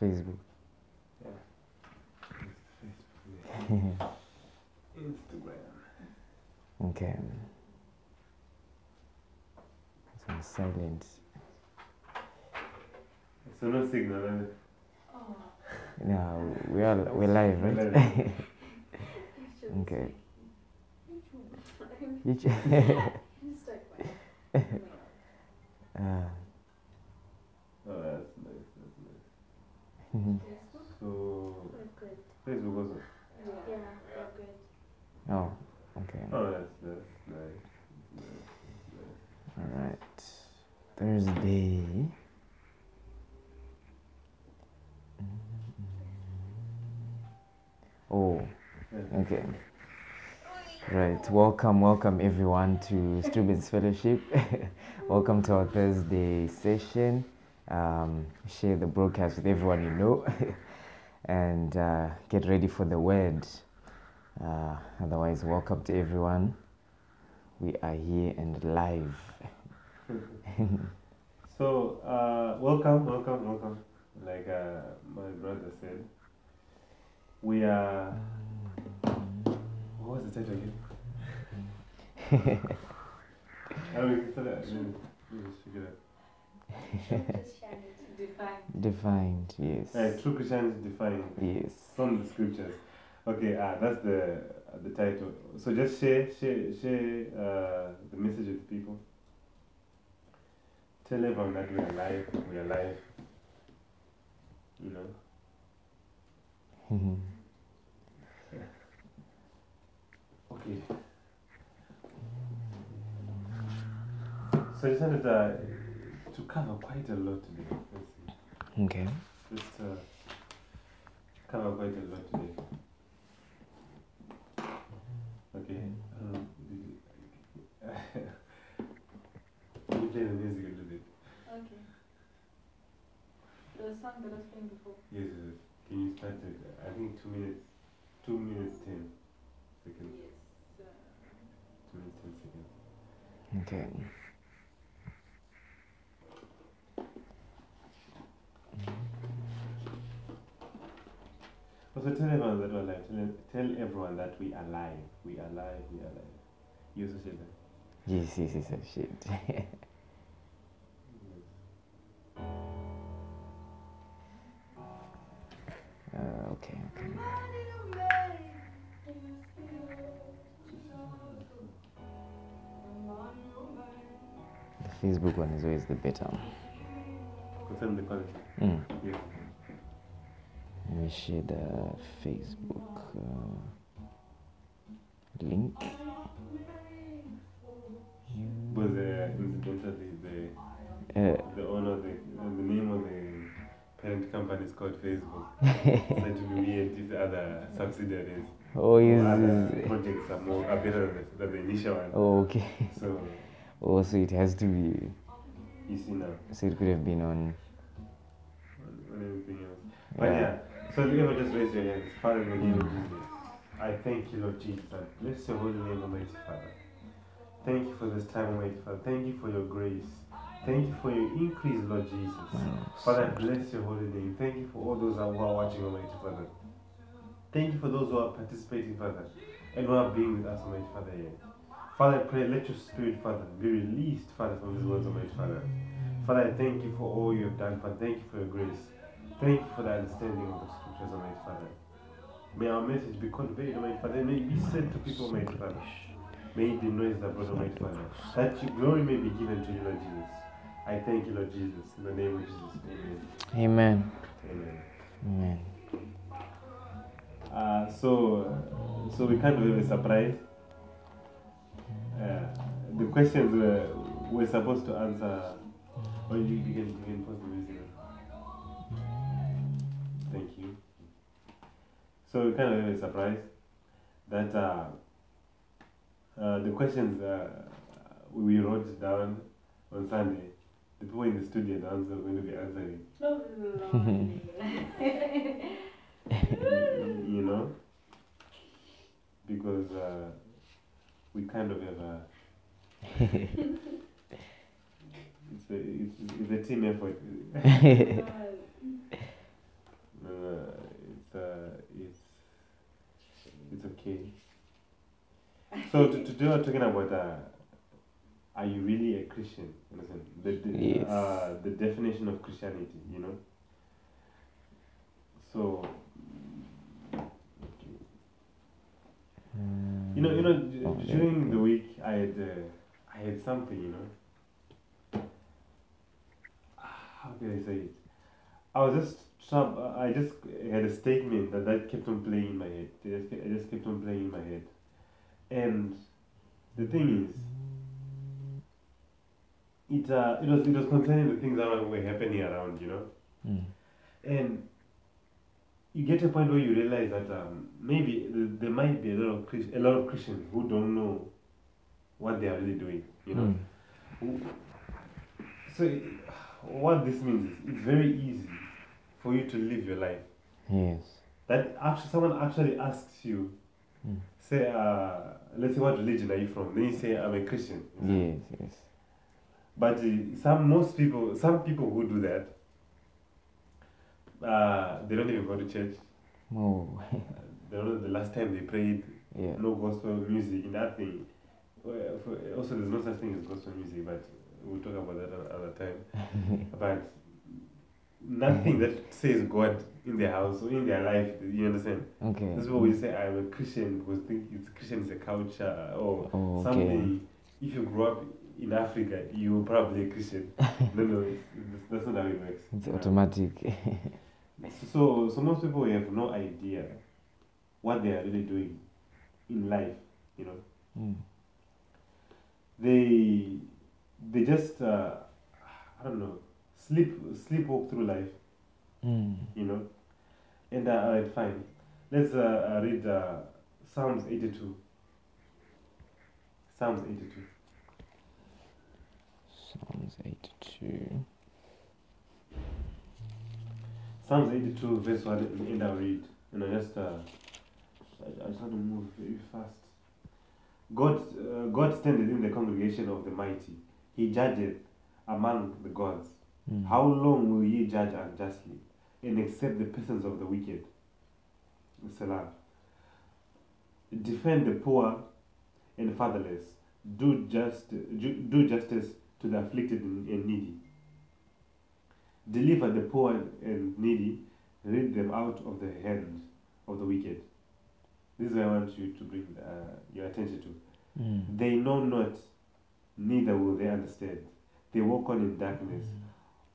Facebook. Yeah. It's Facebook. Instagram. Okay. This one's silent. So no signal. eh? Oh, No, we are we're live, right? okay. YouTube. You Instagram. uh, Oh. That's nice. Facebook. So We're good. Facebook also. Yeah, we're good. oh, okay. Oh, that's that's nice. Nice. nice. All right. Thursday. Mm-hmm. Oh, okay. Right. Welcome, welcome everyone to Strubens Fellowship. welcome to our Thursday session. Um, share the broadcast with everyone you know and uh, get ready for the word. Uh, otherwise, welcome to everyone. We are here and live. So, uh, welcome, welcome, welcome. Like uh, my brother said, we are. What was the title again? I don't know if you said that. Let me, let me just figure it. Defined, yes. out. Uh, True Christianity Defined Yes. from the scriptures. Okay, ah, that's the uh, the title. So just share, share, share uh, the message with people. Tell everyone that we are live. We are alive. You know. Okay. So I just wanted uh, to cover quite a lot today. Let's see. okay. Just uh, cover quite a lot today. Okay. Um, you play the music a little bit? Okay. The song that I was playing before. Yes, yes, yes. Can you start it? I think two minutes, two minutes ten seconds. Yes. Two minutes ten seconds. Okay. Also tell everyone that we're live. Tell, tell everyone that we are live. We are live. We are live. You also say that. Yes, yes, yes, yes, shit. uh, okay, okay. The Facebook one is always the better. Confirm the quality. Mm. Yes. Let me share the Facebook uh, link. Was uh, incidentally the Uh, the owner, the uh, the name of the parent company is called Facebook. Said to be me and these other subsidiaries. oh, yes. Other yes. projects are more are better than the, initial one. Oh, okay. So Oh, so it has to be. you see now So it could have been on. on, on everything else. But yeah, so if you ever just raise your hands, Father in the name of Jesus, I thank you, Lord Jesus, and bless your holy name, Almighty Father. Thank you for this time, Almighty Father. Thank you for your grace. Thank you for your increase, Lord Jesus. Father, I bless your holy name. Thank you for all those who are watching, Almighty Father. Thank you for those who are participating, Father, and who are being with us, Almighty Father. Here. Father, I pray, let your spirit, Father, be released, Father, from these words, Almighty Father. Father, I thank you for all you have done, Father. Thank you for your grace. Thank you for the understanding of the scriptures, Almighty Father. May our message be conveyed, Almighty Father. May it be sent to people, Almighty Father. May it be noised abroad, Almighty Father. That your glory may be given to you, Lord Jesus. I thank you, Lord Jesus. In the name of Jesus. Amen. Amen. Amen. Uh, so, so we kind of have a surprise. Uh, the questions were we're supposed to answer. Or you, you can you can pause the music. So we kind of have a surprise that uh, uh, the questions uh, we wrote down on Sunday. The people in the studio, ones who are going to be answering. you know because uh, we kind of have a it's a, it's, it's a team effort So t- today we're talking about uh, are you really a Christian? The, the, Yes. uh, the definition of Christianity, you know? So, you know, you know, d- Oh, yeah. during the week I had, uh, I had something, you know? How can I say it? I was just, some, I just had a statement that, that kept on playing in my head. It just, ke- just kept on playing in my head. And the thing is, it, uh, it was it was concerning the things that were happening around, you know. Mm. And you get to a point where you realize that um, maybe there might be a lot of Chris- a lot of Christians who don't know what they are really doing, you know. Mm. So what this means is it's very easy for you to live your life. Yes. That actually someone actually asks you, Mm. say, uh, let's say, what religion are you from? Then you say, I'm a Christian. Yes, yes. But uh, some most people, some people who do that, uh, they don't even go to church. No. They don't know the last time they prayed. yeah. No gospel music, nothing. Also, there's no such thing as gospel music, but we'll talk about that another time. but nothing that says God in their house or in their life. You understand? Okay. That's why we say I'm a Christian because think it's Christian is a culture or Oh, okay. something. If you grew up in Africa, you're probably a Christian. no, no, it's, it's, that's not how it works. It's automatic. So, so most people have no idea what they are really doing in life. You know, Mm. they they just uh, I don't know sleep sleepwalk through life. Mm. You know, and uh, alright, fine. Let's uh, uh, read uh, Psalms eighty-two. Psalms eighty-two. Psalms 82. Psalms 82, verse 1, and I'll read. You know, just, uh, I, I just want to move very fast. God, uh, God standeth in the congregation of the mighty. He judgeth among the gods. Mm. How long will ye judge unjustly and accept the persons of the wicked? Selah. Defend the poor and fatherless. Do just do, justice to the afflicted and needy. Deliver the poor and needy. Rid them out of the hand of the wicked. This is what I want you to bring uh, your attention to. Mm. They know not, neither will they understand. They walk on in darkness.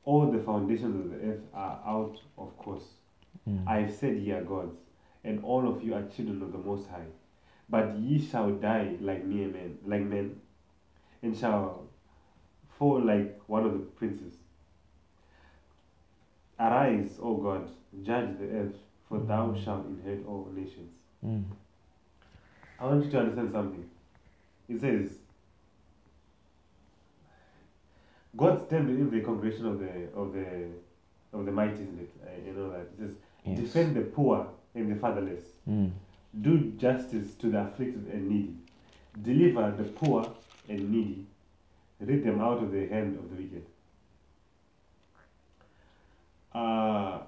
All the foundations of the earth are out of course. Mm. I have said ye are gods, and all of you are children of the Most High. But ye shall die like mere men, like men, and shall fall like one of the princes. Arise, O God, judge the earth, for thou shalt inherit all nations. Mm. I want you to understand something. It says, God stands in the congregation of the of the of the mighty, isn't it? Uh, you know that. It says, Yes. defend the poor and the fatherless. Mm. Do justice to the afflicted and needy. Deliver the poor and needy. Rid them out of the hand of the wicked. Uh, I,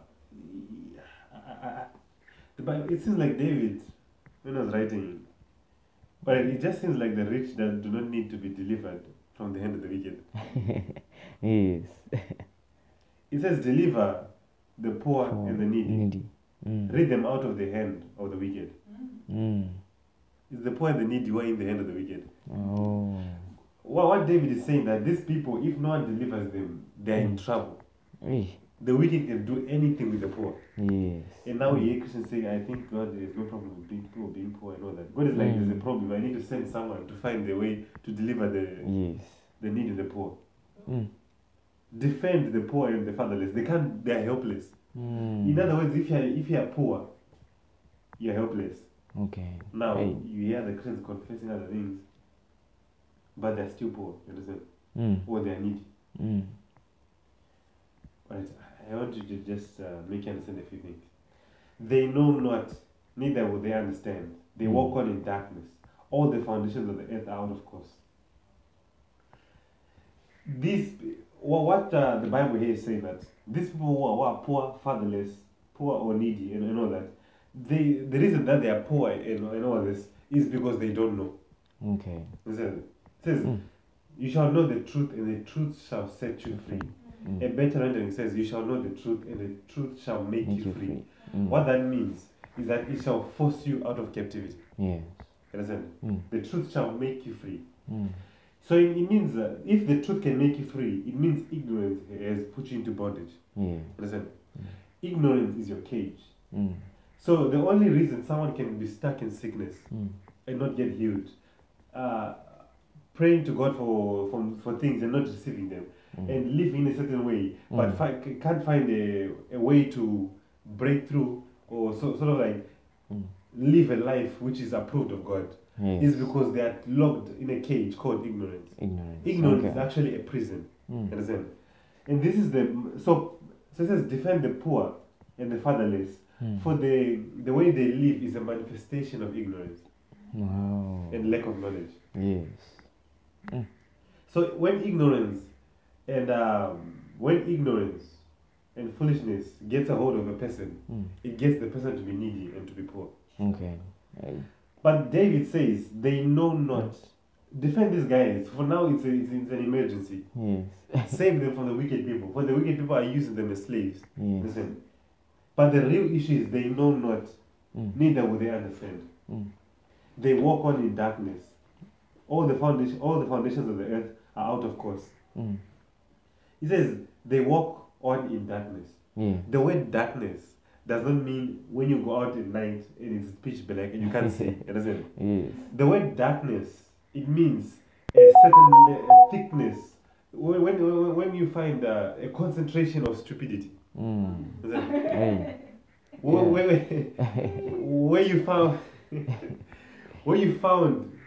I, I, the Bible, it seems like David, when I was writing, but it just seems like the rich that do not need to be delivered from the hand of the wicked. yes. It says, deliver the poor For and the needy. needy. Mm. Rid them out of the hand of the wicked. Mm. It's the poor and the needy who are in the hand of the wicked. Oh. Well, what David is saying that these people, if no one delivers them, they're in Mm. trouble. Eh, The wicked can do anything with the poor. Yes. And now we hear Christians saying, I think God is no problem with being people being poor and all that. God is like, there's a Mm. problem. I need to send someone to find the way to deliver the, Yes. the needy and the poor. Mm. Defend the poor and the fatherless. They can't, they're helpless. Mm. In other words, if you're, if you're poor, you're helpless. Okay. Now, Hey. you hear the Christians confessing other things, but they're still poor, you understand? Mm. Or they're needy. Mm. Right. I want you to just uh, make you understand a few things. They know not, neither will they understand. They walk on in darkness. All the foundations of the earth are out of course. These, what, what uh, the Bible here is saying that these people who are, who are poor, fatherless, poor or needy, and, and all that, they, the reason that they are poor and, and all this is because they don't know. Okay. It says, it says Mm. you shall know the truth, and the truth shall set you free. Mm. A better rendering says, You shall know the truth, and the truth shall make, Make you free. free. Mm. What that means is that it shall force you out of captivity. Yes. Understand? Mm. The truth shall make you free. Mm. So it, it means uh, if the truth can make you free, it means ignorance has put you into bondage. Yes. Understand? Mm. Ignorance is your cage. Mm. So the only reason someone can be stuck in sickness and not get healed, uh, praying to God for, for for things and not receiving them, Mm. and live in a certain way, but Mm. fi- can't find a, a way to break through or so, sort of like Mm. live a life which is approved of God, Yes. is because they are locked in a cage called ignorance. ignorance. Ignorance is actually a prison. Mm. Understand? And this is the so so it says defend the poor and the fatherless. Mm. For the the way they live is a manifestation of ignorance Wow. and lack of knowledge. Yes. So when ignorance and um, when ignorance and foolishness gets a hold of a person, Mm. it gets the person to be needy and to be poor. Okay. Eh, But David says they know not. Defend these guys. For now, it's, a, it's, it's an emergency. Yes. Save them from the wicked people. For the wicked people are using them as slaves. Yes. Listen. But the real issue is they know not, Mm. neither will they understand. Mm. They walk on in darkness. All the foundation, all the foundations of the earth are out of course. Mm. He says they walk on in darkness. Yeah. The word darkness does not mean when you go out at night and it's pitch black and you can't see. Understand? Yes. The word darkness it means a certain a thickness. When, when, when you find uh, a concentration of stupidity, Mm. Hey. where, Yeah. where, where you found where you found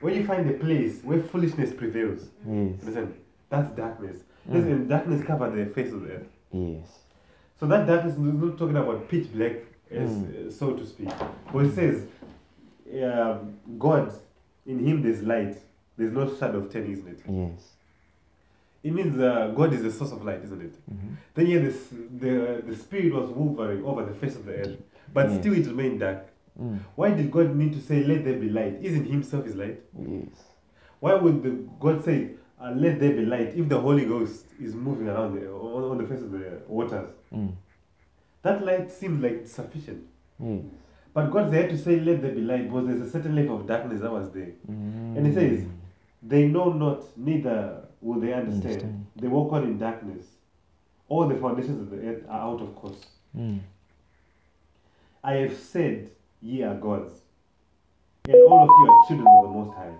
where you find a place where foolishness prevails. Yes. Listen, that's darkness. Mm. Listen, darkness covers the face of the earth. Yes. So that darkness is not talking about pitch black, as Mm. uh, so to speak. But it says, um, God, in Him there's light. There's no shadow of turning, isn't it? Yes. It means uh, God is the source of light, isn't it? Mm-hmm. Then here this, the the spirit was hovering over the face of the earth, but Yes. still it remained dark. Mm. Why did God need to say, "Let there be light"? Isn't Himself is light? Yes. Why would the God say, uh, "Let there be light" if the Holy Ghost is moving around the, on, on the face of the waters? Mm. That light seems like sufficient. Yes. But God had to say, Let there be light, because there's a certain level of darkness that was there. Mm. And He says, They know not, neither will they understand. Understand. They walk on in darkness. All the foundations of the earth are out of course. Mm. I have said, Ye are gods, and all of you are children of the Most High.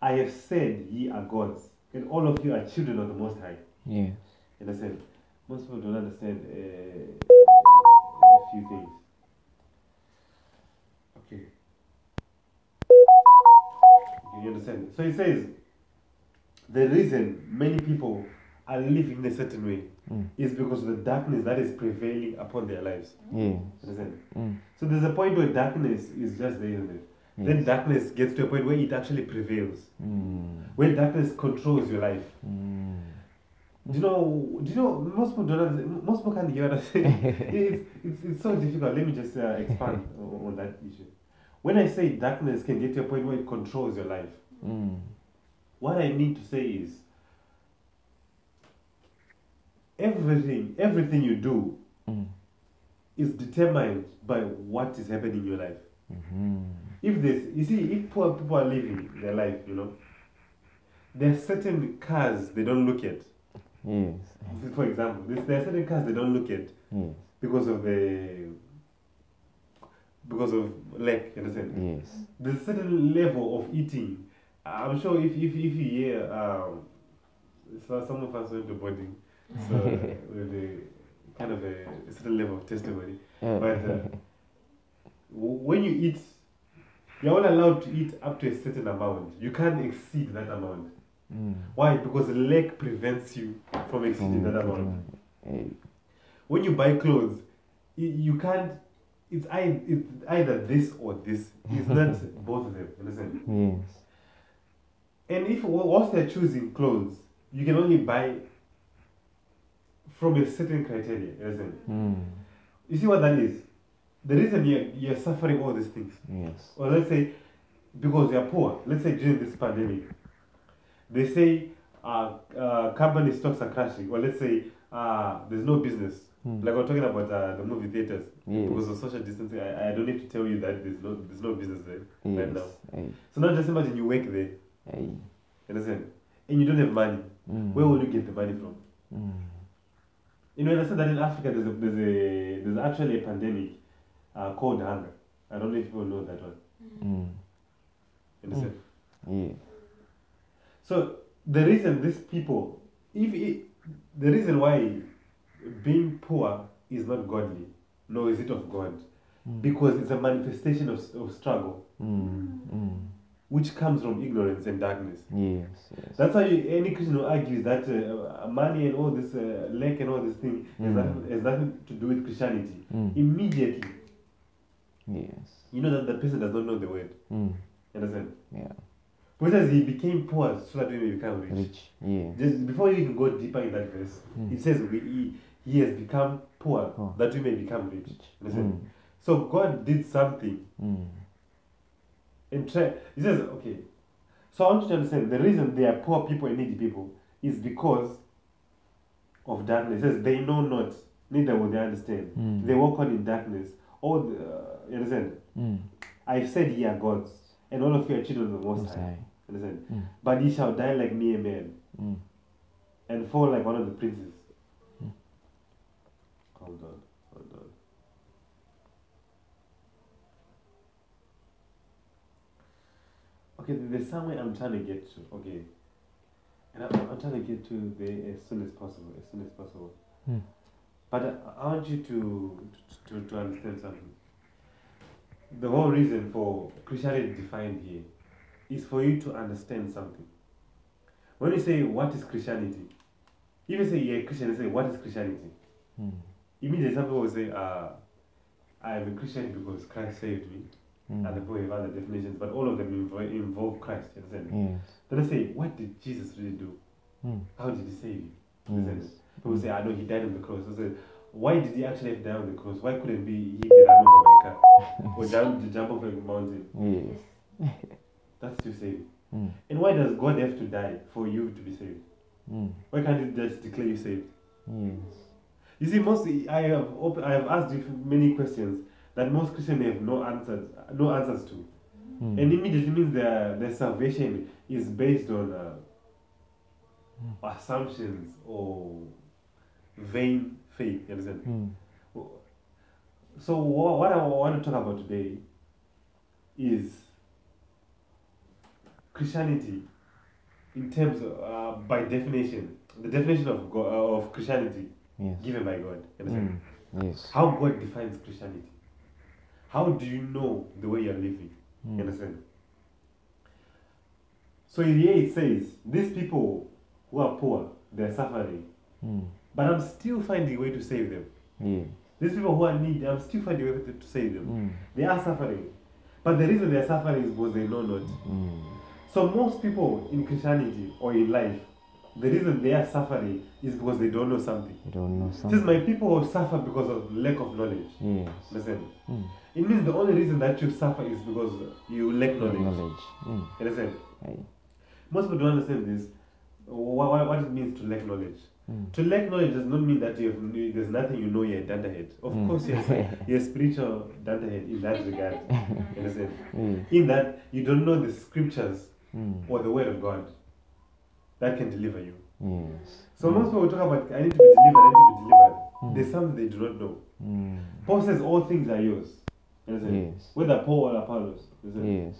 I have said, Ye are gods, and all of you are children of the Most High. Yes. Understand? Most people don't understand uh, a few things. Okay. Okay, you understand? So it says the reason many people are living in a certain way Mm. is because of the darkness that is prevailing upon their lives. Yes. Understand? Mm. So there's a point where darkness is just there, isn't it? Then darkness gets to a point where it actually prevails. Mm. Where darkness controls your life. Mm. Do you know? Do you know? Most people don't. Understand, most people can't hear what I'm saying. it's, it's it's so difficult. Let me just uh, expand on, that issue. When I say darkness can get to a point where it controls your life, Mm. what I mean to say is everything everything you do Mm. is determined by what is happening in your life. Mhm. If there's, you see, if poor people are living their life, you know, there are certain cars they don't look at. Yes. For example, there's, there are certain cars they don't look at Yes. because of the because of lack. You understand? Yes. There's a certain level of eating. I'm sure if if, if you hear um, so some of us went to boarding, so with a kind of a, certain level of testimony. But uh, w- when you eat, you're only allowed to eat up to a certain amount. You can't exceed that amount. mm. Why? Because lack prevents you from exceeding that amount. Eh, when you buy clothes, you, can't. It's either, it's either this or this. It's not both of them. Understand? Yes. And if wh- whilst they're choosing clothes, you can only buy from a certain criteria. Understand? Mm. You see what that is? The reason you're, you're suffering all these things, Yes. or let's say, because you're poor. Let's say during this pandemic, they say uh, uh, company stocks are crashing, or let's say uh, there's no business. Mm. Like we're talking about uh, the movie theaters Yes. because of social distancing. I, I don't need to tell you that there's no there's no business there right now. Hey. So now just imagine you work there, Hey. understand, and you don't have money. Mm. Where will you get the money from? Mm. You know, I understand that in Africa there's a, there's a there's actually a pandemic uh, called hunger. I don't know if people know that one. Mm. Understand? Yeah. So the reason these people, if it, the reason why being poor is not godly, nor is it of God, Mm. because it's a manifestation of, of struggle, Mm. Mm. which comes from ignorance and darkness. Yes. Yes. That's why you, any Christian who argues that uh, money and all this uh, lack and all this thing has, Mm. nothing, has nothing to do with Christianity. Mm. Immediately, Yes. you know that the person does not know the word. Mm. You understand? Yeah. Because he became poor so that we may become rich. Rich. Yeah. Just before you even go deeper in that verse, Mm. it says we, he, he has become poor Poor. that we may become rich. Rich. Understand? Mm. So God did something Mm. and try. He says, okay. So I want you to understand the reason they are poor people and needy people is because of darkness. It says they know not, neither will they understand. Mm. They walk on in darkness. All the, uh, you understand? Mm. I said ye are gods, and all of you are children of the Most Most High. High. Understand? Mm. But ye shall die like mere men Mm. and fall like one of the princes. Hold on, hold on. Okay, there's somewhere I'm trying to get to. Okay, and I'm, I'm trying to get to there as soon as possible. As soon as possible. Hmm. But I, I want you to, to to understand something. The whole reason for Christianity defined here is for you to understand something. When you say what is Christianity, if you say a Christian, you say what is Christianity? Mm. Immediately some people will say, uh, I am a Christian because Christ saved me. Mm. And the people have other definitions, but all of them involve, involve Christ. You understand? Yes. Then I say, what did Jesus really do? Mm. How did he save you? Yes. People say, I know he died on the cross. I say, why did he actually have to die on the cross? Why couldn't be he be run over by a car or jump, jump off a mountain? Yes. That's to save. Mm. And why does God have to die for you to be saved? Mm. Why can't he just declare you saved? Yes. You see, most I have op- I have asked you many questions that most Christians have no answers no answers to, Mm. and immediately means their their salvation is based on uh, assumptions or vain faith. Mm. So what I want to talk about today is Christianity, in terms of uh, by definition, the definition of God, uh, of Christianity Yes. given by God. Mm. Yes. How God defines Christianity. How do you know the way you're living? You Mm. understand? So here it says, these people who are poor, they're suffering, Mm. But I'm still finding a way to save them. Yeah. These people who are needy, I'm still finding a way to, save them. Mm. They are suffering. But the reason they're suffering is because they know not. Mm. So most people in Christianity or in life, the reason they are suffering is because they don't know something. They don't know Since something. my people suffer because of lack of knowledge. Yes. Understand? Mm. It means the only reason that you suffer is because you lack knowledge. Knowledge. Mm. Understand? Aye. Most people don't understand this. What, what it means to lack knowledge. Mm. To lack knowledge does not mean that you have, there's nothing you know you're a dunderhead. Of Mm. course, you're, you're a spiritual dunderhead in that regard. You understand? Yeah. In that you don't know the scriptures Mm. or the word of God that can deliver you. Yes. So Mm. most people talk about I need to be delivered, I need to be delivered. Mm. There's something they do not know. Mm. Paul says all things are yours. You understand? Yes. Whether Paul or Apollos. You understand? Yes.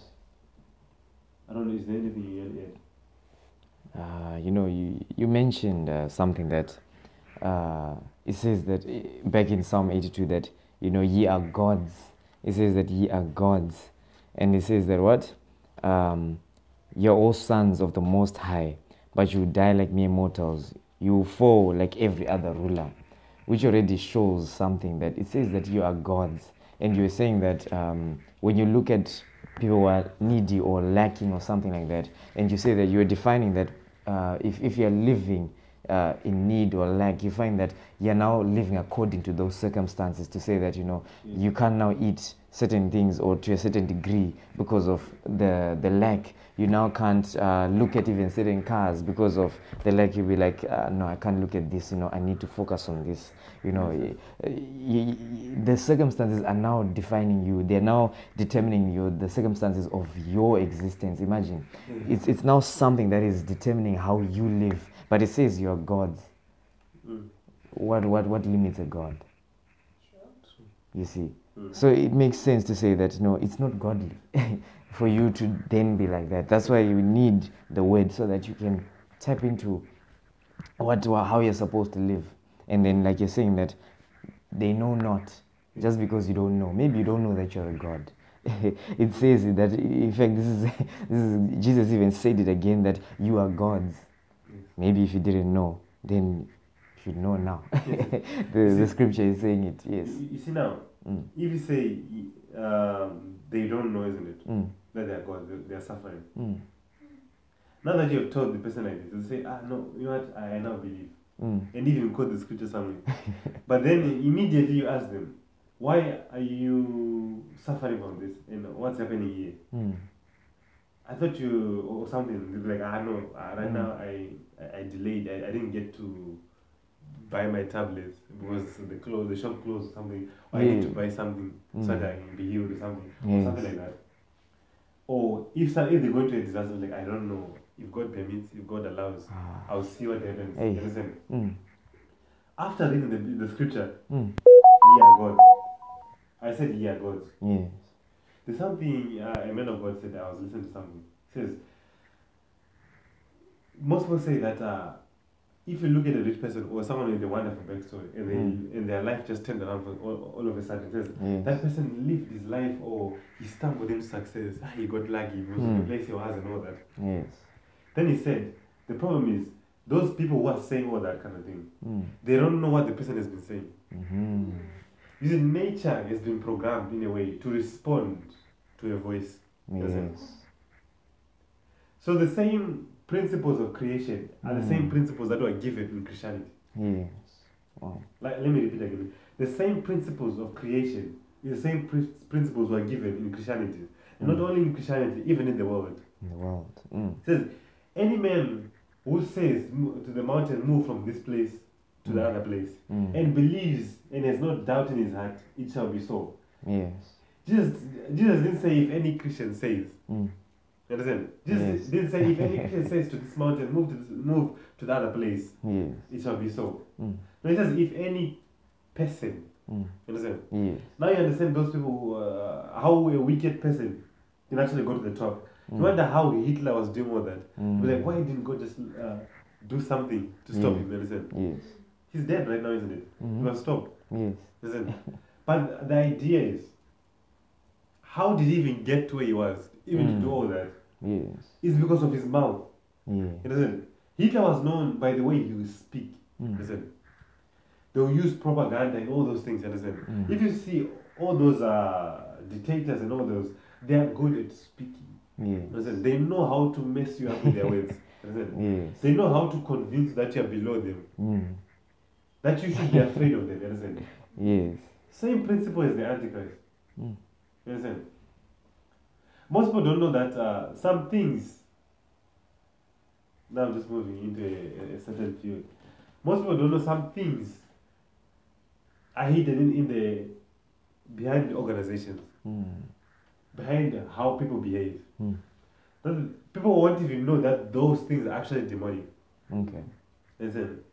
I don't know, is there anything you yet? Uh, you know, you, you mentioned uh, something that uh, it says that uh, back in Psalm 82 that, you know, ye are gods. It says that ye are gods. And it says that what? Um, you're all sons of the Most High, but you die like mere mortals. You fall like every other ruler, which already shows something that it says that you are gods. And you're saying that um, when you look at people who are needy or lacking or something like that, and you say that you're defining that uh, if, if you're living uh, in need or lack, you find that you're now living according to those circumstances to say that, you know, you can't now eat certain things or to a certain degree because of the the lack. You now can't uh, look at even certain cars because of the lack. You'll be like, uh, no, I can't look at this. You know, I need to focus on this. You know, y- y- y- the circumstances are now defining you. They're now determining you. The circumstances of your existence. Imagine, it's it's now something that is determining how you live. But it says you're God's. Mm. What what what limits a God? You see. Mm. So it makes sense to say that no, it's not godly for you to then be like that. That's why you need the word so that you can tap into what how you're supposed to live. And then like you're saying that they know not just because you don't know. Maybe you don't know that you're a God. it says that in fact this is this is Jesus even said it again that you are gods. Maybe if you didn't know, then you know now. The, the scripture is saying it, yes. You, you see now, Mm. if you say um, they don't know, isn't it? Mm. That they are God, they, they are suffering. Mm. Now that you have told the person like this, they'll say, ah, no, you know what, I, I now believe. Mm. And even quote the scripture somewhere. but then immediately you ask them, why are you suffering from this? And what's happening here? Mm. I thought you, or something, like, ah, no, uh, right Mm. now I, I, I delayed, I, I didn't get to buy my tablets because the clothes, the shop closed or something. Or I need to buy something so Mm. that I can be healed or something. or Something like that. Or if, some, if they go into a disaster, like, I don't know, if God permits, if God allows, Ah. I'll see what happens. Hey. You understand? Mm. After reading the, the scripture, Mm. yeah, God. I said, yeah, God. Yes. There's something uh, a man of God said. I was listening to something. It says most people say that uh, if you look at a rich person or someone with a wonderful backstory and they Mm. and their life just turned around for all, all of a sudden, says Yes. that person lived his life or he stumbled into success. Ah, he got lucky. He was in the Mm. place he was and all that. Yes. Then he said the problem is those people who are saying all that kind of thing. Mm. They don't know what the person has been saying. Mm-hmm. You see, nature has been programmed in a way to respond to a voice. Yes. So the same principles of creation are the same Mm. principles that were given in Christianity. Yes. Wow. Like, let me repeat again. The same principles of creation the same prin- principles were given in Christianity. And not Mm. only in Christianity, even in the world. In the world. Mm. It says, any man who says to the mountain, move from this place to the Mm. other place, Mm. and believes and has no doubt in his heart, it shall be so. yes. Jesus, Jesus didn't say if any Christian says. Mm. You understand? Jesus Yes. didn't say if any Christian says to this mountain, move to this, move to the other place, Yes. it shall be so. Mm. No, it says if any person. Mm. You understand? Yes. Now you understand those people who, uh, how a wicked person can actually go to the top. Mm. No matter how Hitler was doing all that. Mm. But like, why didn't God just uh, do something to stop Mm. him? You understand? Yes. He's dead right now, isn't it? He Mhm. was stopped. Yes. Listen. but the idea is, how did he even get to where he was, even Mm. to do all that? Yes. It's because of his mouth. Yeah. You? Hitler was known by the way he would speak. Mm. Listen. They will use propaganda and all those things, you understand? Mm. If you see all those uh, dictators and all those, they are good at speaking. Yes. They know how to mess you up with their words. Yes. they know how to convince that you are below them, Mm. that you should be afraid of them. You understand? Yes. Same principle as the Antichrist. Mm. You understand? Most people don't know that uh, some things. Now I'm just moving into a, a certain field. Most people don't know some things are hidden in, in the behind the organizations, Mm. behind how people behave. Mm. That people won't even know that those things are actually demonic. Okay. Listen.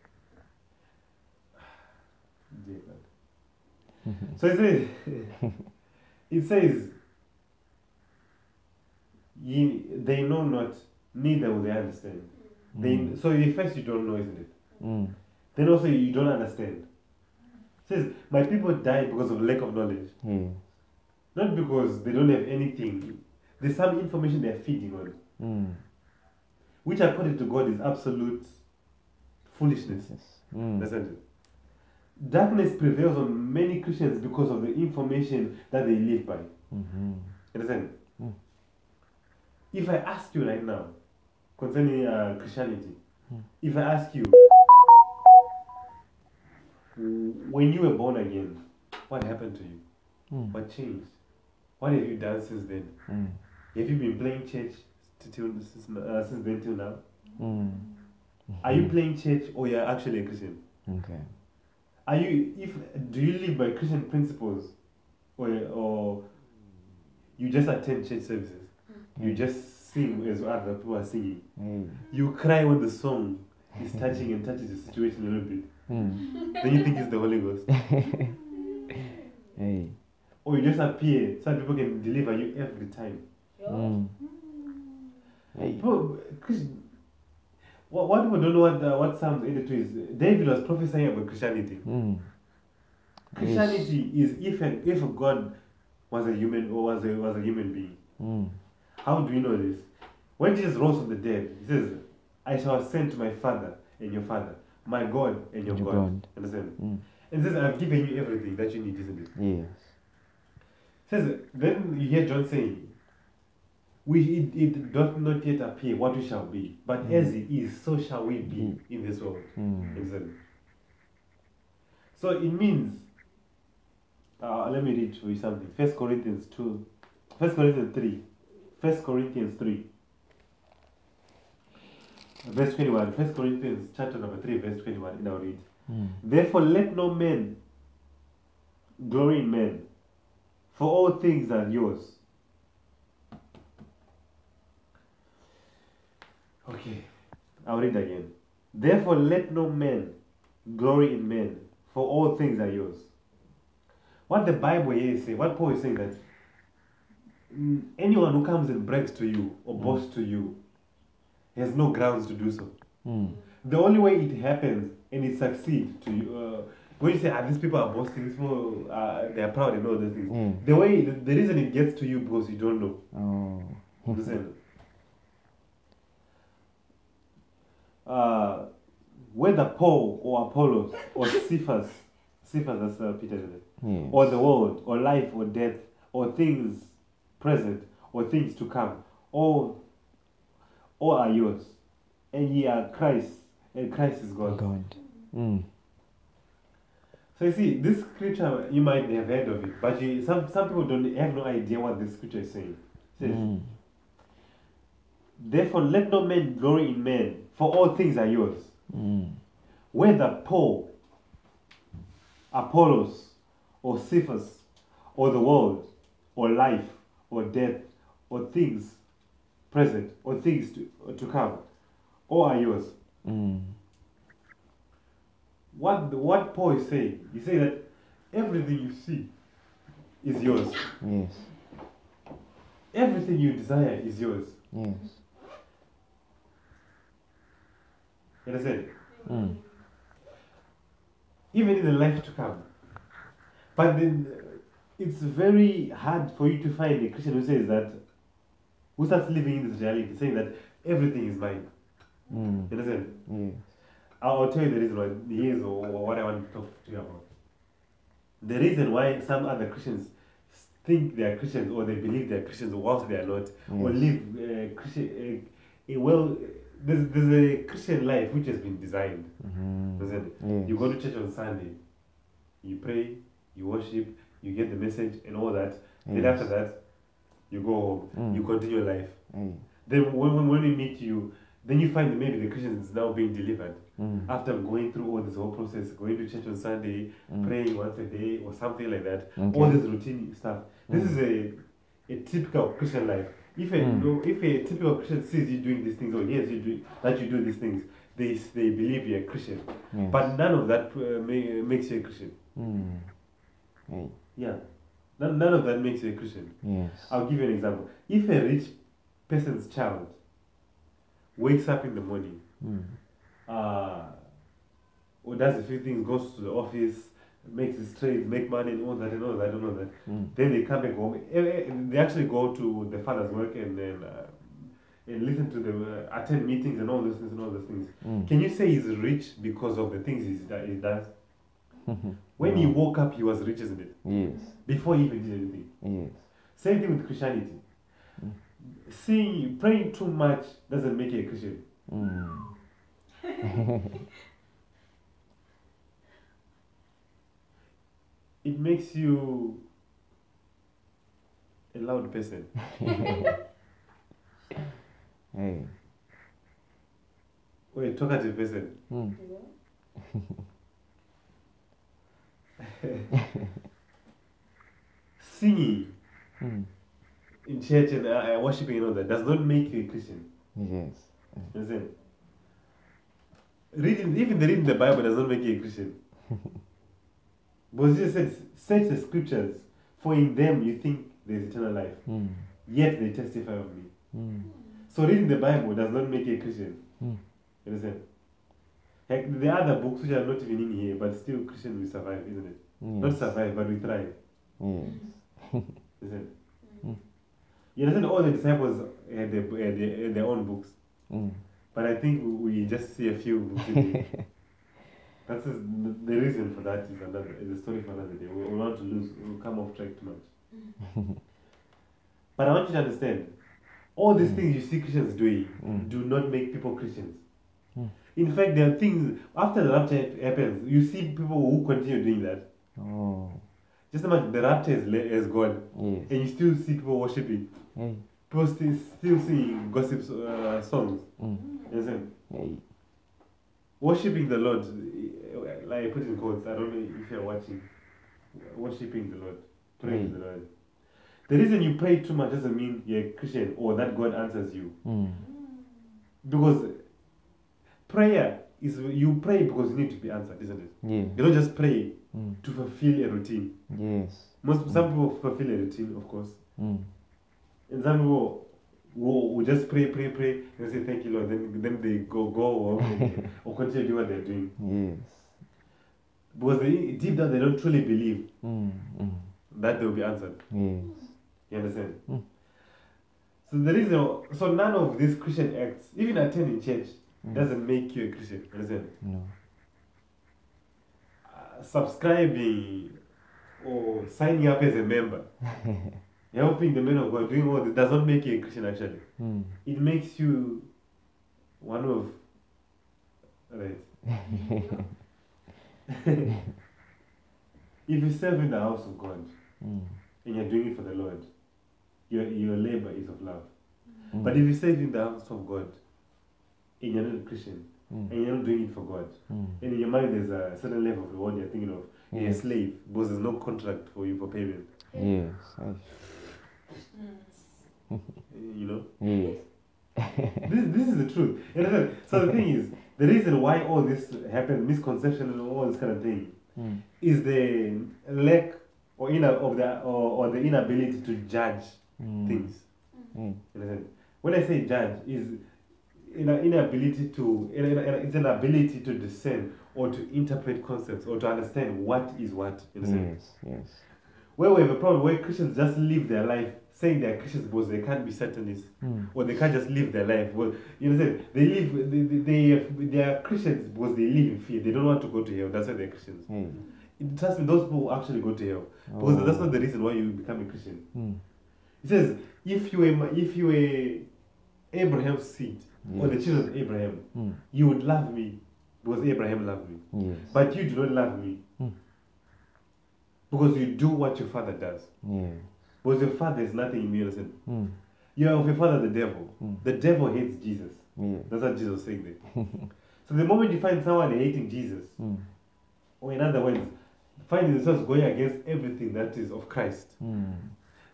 So it says, it says, ye, they know not, neither will they understand. They, Mm. so the first you don't know, isn't it? Mm. Then also you don't understand. It says, my people die because of lack of knowledge, Yes. not because they don't have anything. There's some information they're feeding on, Mm. which according to God is absolute foolishness. Yes. Mm. It? Darkness prevails on many Christians because of the information that they live by. Mm-hmm. Understand? If I ask you right now concerning uh, Christianity, Mm. if I ask you when you were born again, what happened to you? Mm. What changed? What have you done since then? Mm. Have you been playing church to till, since, uh, since then till now? Mm. Are you playing church or you're actually a Christian? Okay. Are you if do you live by Christian principles or or you just attend church services? You just sing as other people are singing. Hey. You cry when the song is touching and touches the situation a little bit. Mm. Then you think it's the Holy Ghost. Hey. Or you just appear. Some people can deliver you every time. Mm. Hey. Bro, what, what people don't know what uh, what Psalms 82 is. David was prophesying about Christianity. Mm. Christianity is if an, if God was a human or was a was a human being. Mm. How do we know this? When Jesus rose from the dead, he says, I shall ascend to my Father and your Father, my God and your Your God. God. Understand? Mm. And he says, I've given you everything that you need, isn't it? Yes. says, then you hear John saying, we, it, it doth not yet appear what we shall be, but Mm. as it is, so shall we be Mm. in this world. Mm. Understand? So it means, uh, let me read for you something. First Corinthians 2, First Corinthians 3, First Corinthians 3, verse 21. First Corinthians chapter number 3, verse 21. Now read. Mm. Therefore, let no man glory in man, for all things are yours. Okay, I'll read again. Therefore, let no man glory in man, for all things are yours. What the Bible here is saying, what Paul is saying that anyone who comes and brags to you or Mm. boasts to you has no grounds to do so. Mm. The only way it happens and it succeeds to you, uh, when you say, ah, these people are boasting, these people, uh, they are proud and all those things. Mm. The way, the, the reason it gets to you because you don't know. Oh. Understand? uh, whether Paul or Apollos or Cephas, Cephas that's uh, Peter? Yes. or the world, or life, or death, or things present, or things to come, all, all are yours, and ye are Christ, and Christ is God. God. Mm. So you see, this scripture you might have heard of it, but you, some some people don't have no idea what this scripture is saying. It says, Mm. Therefore, let no man glory in man, for all things are yours. Mm. Whether Paul, Apollos, or Cephas, or the world, or life, or death, or things present, or things to, to come, all are yours. Mm. What what Paul is saying, he saying that everything you see is yours. Yes. Everything you desire is yours. Yes. You understand? Mm. Even in the life to come. But then it's very hard for you to find a Christian who says that, who starts living in this reality, saying that everything is mine. Mm. You understand? Yes. I'll, tell you the reason why, here's or, or what I want to talk to you about. The reason why some other Christians think they are Christians or they believe they are Christians whilst they are not, or Yes. live uh, Christian, uh, well, there's, there's a Christian life which has been designed. Mm. Understand? Yes. You go to church on Sunday, you pray, you worship, you get the message and all that. Then after that, you go home, Mm. you continue your life. Hey. Then when, when, we meet you, then you find maybe the Christian is now being delivered Mm. after going through all this whole process, going to church on Sunday, Mm. praying once a day or something like that. Okay. All this routine stuff. This Mm. is a a typical Christian life. If a Mm. no, if a typical Christian sees you doing these things or hears you do that you do these things, they they believe you're a Christian. Yes. But none of that uh, ma- makes you a Christian. Mm. Hey. Yeah. None, none of that makes you a Christian. Yes. I'll give you an example. If a rich person's child wakes up in the morning, Mm. uh, or does a few things, goes to the office, makes his trades, make money and all that and all that and all that, Mm. then they come back home. Eh, eh, They actually go to the father's work and then uh, and listen to the uh, attend meetings and all those things and all those things. Mm. Can you say he's rich because of the things he's, that he does? When he woke up, he was rich, isn't it? Yes. Before he even did anything. Yes. Same thing with Christianity. Mm. Seeing praying too much doesn't make you a Christian. Mm. It makes you a loud person. Hey. Or a talkative person. Mm. Yeah. Singing Mm. in church and uh, worshiping and all that does not make you a Christian. Yes. You understand? Reading, even the reading the Bible does not make you a Christian. but Jesus says, search the scriptures, for in them you think there is eternal life, Mm. yet they testify of me. Mm. So reading the Bible does not make you a Christian. Mm. You understand? Like there are other books which are not even in here, but still Christians will survive, isn't it? Not survive, but we thrive. Yes. Isn't it? Mm. You understand? All the disciples had their, had their, had their own books, Mm. but I think we we just see a few books. That's the, the reason for that is another is a story for another day. We, we want to lose, we'll come off track too much. but I want you to understand, all these Mm. things you see Christians doing Mm. do not make people Christians. Mm. In fact, there are things after the rapture happens, you see people who continue doing that. Oh. Just imagine the rapture is, le- is gone, Yes. and you still see people worshiping, Hey. people still, still singing gossip uh, songs. Mm. You understand? Hey. Worshipping the Lord, like I put in quotes, I don't know if you're watching. Worshipping the Lord, praying to the Lord. The reason you pray too much doesn't mean you're a Christian or that God answers you. Mm. Because prayer is you pray because you need to be answered, isn't it? Yeah. You don't just pray Mm. to fulfill a routine. Yes. Most some people fulfill a routine, of course, Mm. and some people will, will just pray, pray, pray, and say thank you, Lord. Then then they go go or, or continue doing what they're doing Yes. because they, deep down they don't truly believe Mm. Mm. that they'll be answered. Yes. You understand? Mm. So the reason, so none of these Christian acts, even attending church, Mm. Doesn't make you a Christian. Understand? No. Uh, subscribing or signing up as a member, helping the men of God, doing all this does not make you a Christian. Actually, Mm. it makes you one of right. if you serve in the house of God Mm. and you're doing it for the Lord, your your labor is of love. Mm. But if you serve in the house of God and you're not a Christian Mm. and you're not doing it for God, Mm. and in your mind there's a certain level of reward you're thinking of, you're a slave because there's no contract for you for payment. Yes. I- You know? Yes. this this is the truth. You understand? So the thing is, the reason why all this happened, misconception and all this kind of thing, Mm. is the lack or inner of the or, or the inability to judge Mm. things. Mm. When I say judge, is in an inability to in a- in a- it's an ability to discern or to interpret concepts or to understand what is what. You understand? Yes. Yes. Where we have a problem where Christians just live their life saying they're Christians because they can't be Satanists Mm. or they can't just live their life. Well, you understand? They live they, they, they, are Christians because they live in fear. They don't want to go to hell. That's why they're Christians. Hey. Trust me, those people actually go to hell because Oh. that's not the reason why you become a Christian. Mm. It says if you were if you were Abraham's seed or the children of Abraham, Mm. you would love me because Abraham loved me. Yes. But you do not love me Mm. because you do what your father does. Yeah. Because your father is nothing in you, understand? Mm. You are of your father, the devil. Mm. The devil hates Jesus. Yeah. That's what Jesus was saying there. so the moment you find someone hating Jesus, Mm. or in other words, finding themselves going against everything that is of Christ, Mm.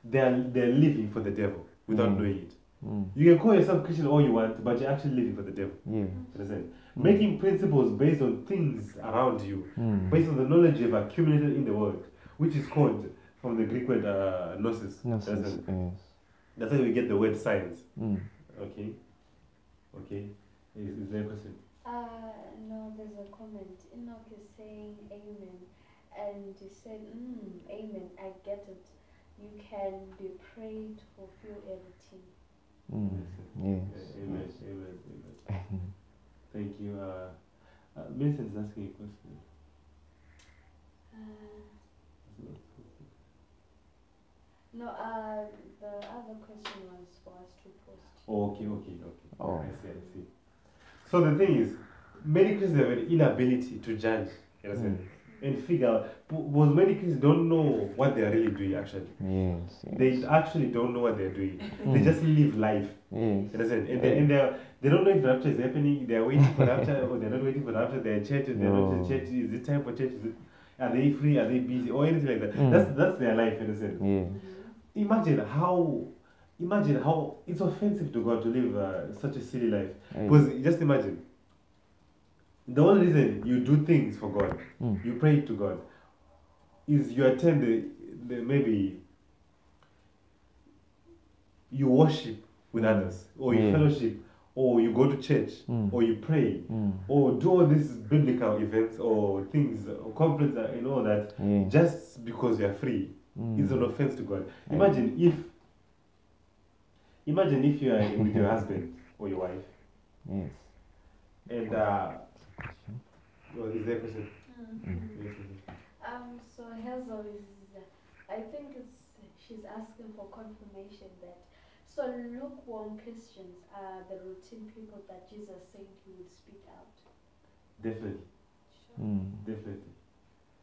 they are they're living for the devil without knowing it. Mm. You can call yourself Christian all you want, but you're actually living for the devil. Yeah. Understand? Mm. Making principles based on things around you, Mm. based on the knowledge you've accumulated in the world, which is called from the Greek word uh, gnosis. Gnosis. Yes. That's how we get the word science. Mm. Okay. Okay. Is, is there a question? Uh, no, there's a comment. Enoch is saying amen. And he said, mm, amen, I get it. You can be prayed to fulfill a routine. Mm. Yes. Amen. Amen. Amen. Thank you. Uh, uh, Vincent is asking a question. Uh, no, uh, the other question was for us to post. Oh, okay, okay, okay. Oh. I see, I see. So the thing is, many Christians have an inability to judge. You understand? And figure out. Because many kids don't know what they are really doing actually. Yes. yes. They actually don't know what they're doing. They Mm. just live life. Yes. Understand? And, they, and they're, they don't know if rapture is happening. They're waiting for rapture or they're not waiting for rapture. They're in church. They're not in church. Is it time for church? Is it, are they free? Are they busy? Or anything like that. Mm. That's that's their life. You understand? Yes. Imagine how. Imagine how it's offensive to God to live uh, such a silly life. Because just imagine. The only reason you do things for God, Mm. you pray to God, is you attend the, the maybe you worship with others, or you Yeah. fellowship, or you go to church, Mm. or you pray, Mm. or do all these biblical events or things, or conference and all that, Yeah. just because you are free. Mm. It's an offense to God. Yeah. Imagine if, imagine if you are with your husband or your wife, Yes. and uh, well, is there a question? Yes, yes, Um, so Hazel is, I think it's, she's asking for confirmation that, so lukewarm Christians are the routine people that Jesus said he would speak out. yes. Definitely, Mm. definitely.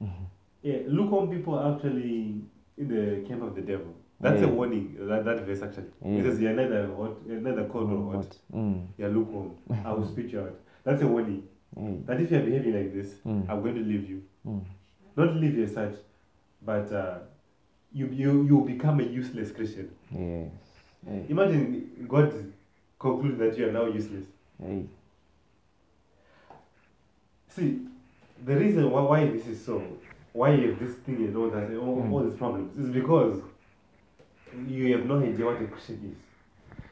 Mhm. Yeah, lukewarm people are actually in the camp of the devil. That's a warning. That, that verse actually. Yeah. It says you're neither hot, you're neither cold nor hot. What? Mm. You're lukewarm. I will spit you out. That's a warning. Hey. That if you're behaving like this, Mm. I'm going to leave you. Mm. Not leave you as such, but uh, you you you become a useless Christian. Yes. Hey. Imagine God concludes that you are now useless. Hey. See, the reason why, why this is so, why you have this thing and all that, all, Mm. all these problems, is because you have no idea what a Christian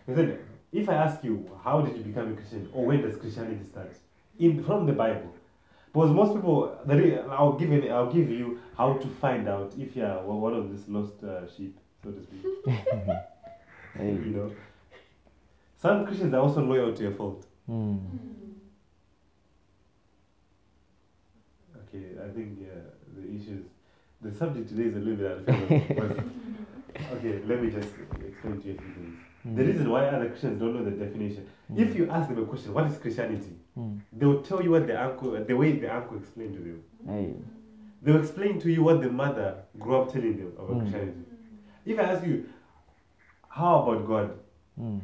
is. Then, if I ask you, how did you become a Christian, or when does Christianity start? In from the Bible, because most people, the I'll give you, I'll give you how to find out if you are one of these lost uh, sheep, so to speak. Hey. You know, some Christians are also loyal to a fault. Mm. Okay, I think yeah, the issues, the subject today is a little bit unfair. but- okay, let me just explain to you a few things. The Mm. reason why other Christians don't know the definition, if you ask them a question, what is Christianity? Mm. They will tell you what the uncle, the way the uncle explained to them. Hey. They'll explain to you what the mother grew up telling them about Mm. Christianity. If I ask you, how about God? Mm.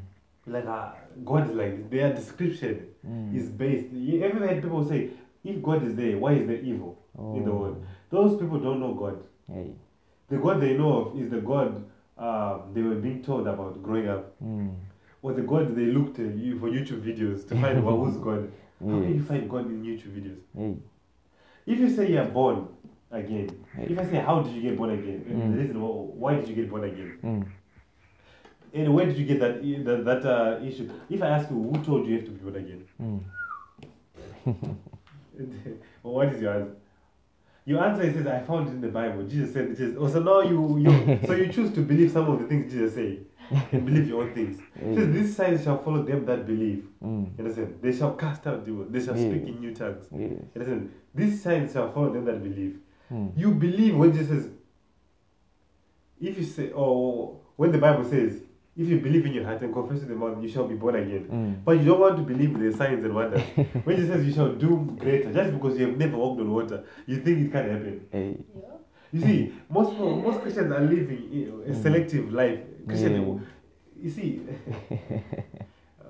Like, ah, God is like, their description Mm. is based. You ever heard people say, if God is there, why is there evil in the Oh. world? Those people don't know God. Hey. The God they know of is the God um, they were being told about growing up, Mm. or the God they looked at you for YouTube videos to find well, who's God. How can you find God in YouTube videos? If you say you're born again, if I say how did you get born again, Mm. the reason why, did you get born again, Mm. and where did you get that that, that uh, issue? If I ask you who told you you have to be born again, well, what is your answer? Your answer is I found it in the Bible. Jesus said Jesus. Oh, so now you you so you choose to believe some of the things Jesus say and believe your own things. It says these signs shall follow them that believe. Mm. You understand? They shall cast out demons. They shall speak in new tongues. You understand? These signs shall follow them that believe. Mm. You believe when Jesus says, if you say, or when the Bible says, if you believe in your heart and confess with the mouth, you shall be born again. Mm. But you don't want to believe in the signs and wonders. when Jesus says you shall do greater, just because you have never walked on water, you think it can happen. Hey. Yeah. You see, most people- most Christians are living a Mm. selective life. Christian, Yeah. you see,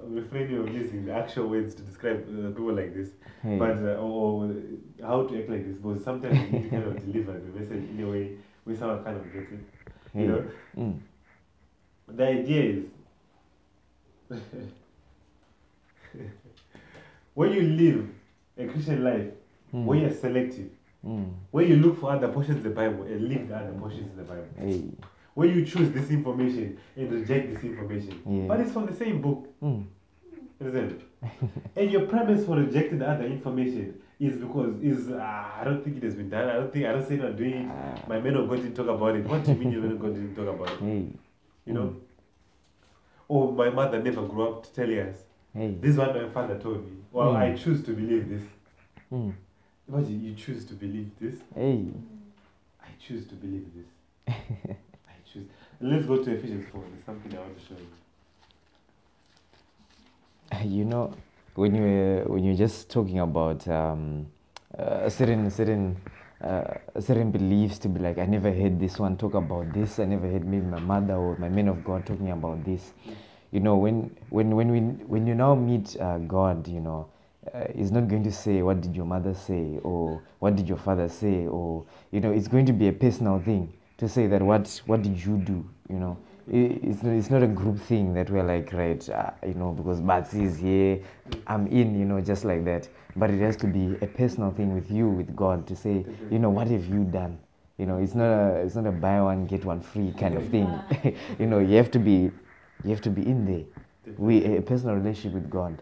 I'm refraining of using the actual words to describe uh, people like this, Hey. but uh, or, or how to act like this. But sometimes you need to kind of deliver the message in a way where someone kind of gets it. Hey. You know, Mm. The idea is when you live a Christian life, Mm. when you're selective, Mm. when you look for other portions of the Bible and leave the other portions of the Bible, Hey. when you choose this information and reject this information, Yeah. but it's from the same book, Mm. understand? and your premise for rejecting the other information is because is ah, I don't think it has been done. I don't think I don't say not doing it. Ah. My men of God didn't talk about it. What do you mean your men of God didn't talk about it? Hey. You know? Or my mother never grew up to tell us. Hey. This is what my father told me. Well, Mm. I choose to believe this. Mm. Imagine you choose to believe this. Hey. I choose to believe this. I choose. Let's go to Ephesians 4. There's something I want to show you. You know, when you were when you're just talking about um, uh, certain certain uh, certain beliefs to be like, I never heard this one talk about this. I never heard maybe my mother or my men of God talking about this. You know, when when when we when you now meet uh, God, you know, uh, he's not going to say what did your mother say or what did your father say or you know, it's going to be a personal thing to say that what what did you do, you know. It's not, it's not a group thing that we're like, right, uh, you know, because Batsy is here, I'm in, you know, just like that. But it has to be a personal thing with you, with God, to say, you know, what have you done? You know, it's not a it's not a buy one get one free kind of thing. you know, you have to be you have to be in there. We a personal relationship with God.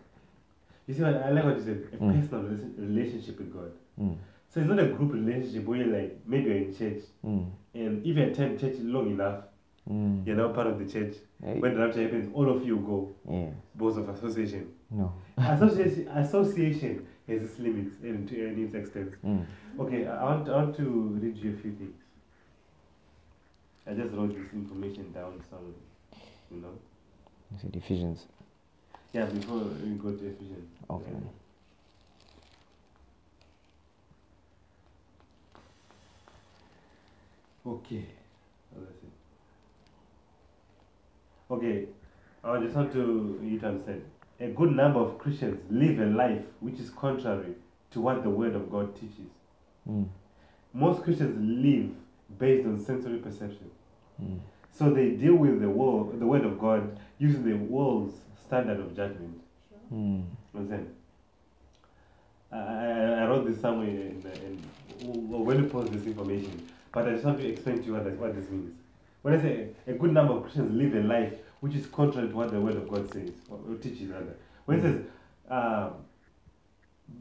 You see, what, I like what you said. A Mm. personal relationship with God. Mm, So it's not a group relationship where you're like maybe you're in church, mm, and if you attend church long enough, mm. you're now part of the church. Eh, When the rapture happens, all of you go yeah. because of association. No. association, association has its limits and, to- and its extent. Mm. Okay, I want, I want to read you a few things. I just wrote this information down somewhere, you know. You said Ephesians. Yeah, before we go to Ephesians. Okay. Okay. That's it. Okay, I just want to you to understand. A good number of Christians live a life which is contrary to what the Word of God teaches. Mm. Most Christians live based on sensory perception. Mm. So they deal with the world, the Word of God using the world's standard of judgment. Mm. Understand? I, I, I wrote this somewhere in, in when we post this information, but I just want to explain to you what, what this means. When I say a good number of Christians live a life which is contrary to what the Word of God says, or, teaches rather. When it says, um,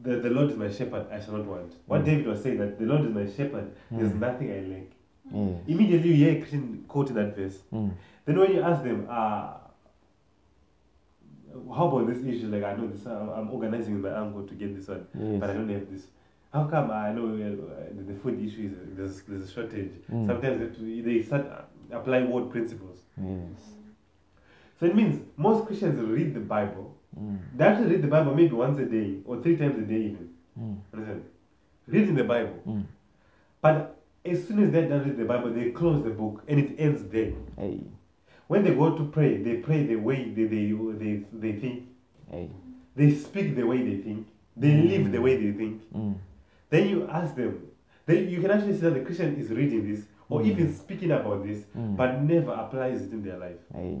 the, the Lord is my shepherd, I shall not want. What Mm. David was saying that the Lord is my shepherd, there's Mm. nothing I lack. Yeah. Immediately you hear a Christian quoting that verse. Mm. Then when you ask them, uh, how about this issue? Like I know this, I'm, I'm organizing with my uncle to get this one, but I don't have this. How come I know uh, the, food issue is there's, there's a shortage? Mm. Sometimes they, they start uh, applying word principles. Yes. So it means most Christians read the Bible. Mm. They actually read the Bible maybe once a day or three times a day even. Mm. Understand? Reading the Bible. Mm. But as soon as they're done reading the Bible, they close the book and it ends there. Hey. When they go to pray, they pray the way they, they, they, they think. Hey. They speak the way they think. They live the way they think. Mm. Then you ask them. Then you can actually see that the Christian is reading this or Mm. even speaking about this, Mm. but never applies it in their life. Hey.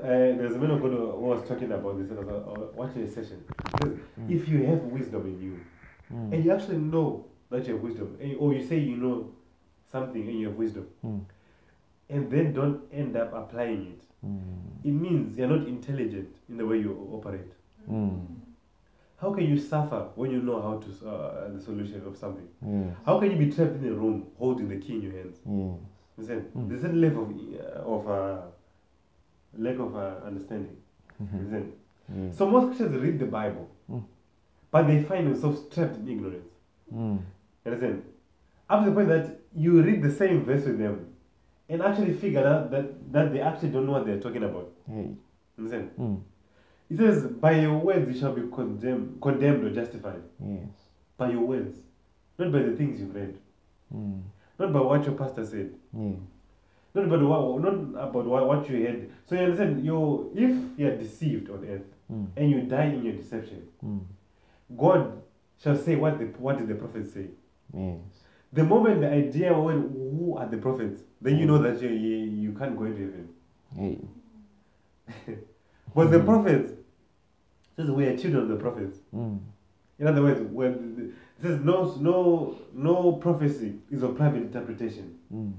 Uh, there's a man of God who was talking about this. and I was uh, watching a session. Mm. If you have wisdom in you, Mm. and you actually know that you have wisdom, and, or you say you know something and you have wisdom, Mm. and then don't end up applying it, Mm. it means you're not intelligent in the way you operate. Mm. How can you suffer when you know how to uh, the solution of something? Yes. How can you be trapped in a room holding the key in your hands? Yes. Understand? Mm. There's a level of, uh, of uh, lack of uh, understanding. Mhm. Understand? Yes. So most Christians read the Bible, Mm. but they find themselves trapped in ignorance. Mm. Understand? Up to the point that you read the same verse with them and actually figure out that, that they actually don't know what they're talking about. Hey. Understand? Mm. It says, By your words you shall be condemned, condemned or justified. Yes. By your words. Not by the things you've read. Mm. Not by what your pastor said. Not about what, not about what, what you heard. So you understand, you if you are deceived on earth Mm. and you die in your deception, Mm. God shall say what the what did the prophet say. Yes. The moment the idea when who are the prophets, then you know that you you, you can't go into heaven. Hey. But the Mhm. prophets says we are children of the prophets. Mm. In other words, when says no no no prophecy is of private interpretation. Mm.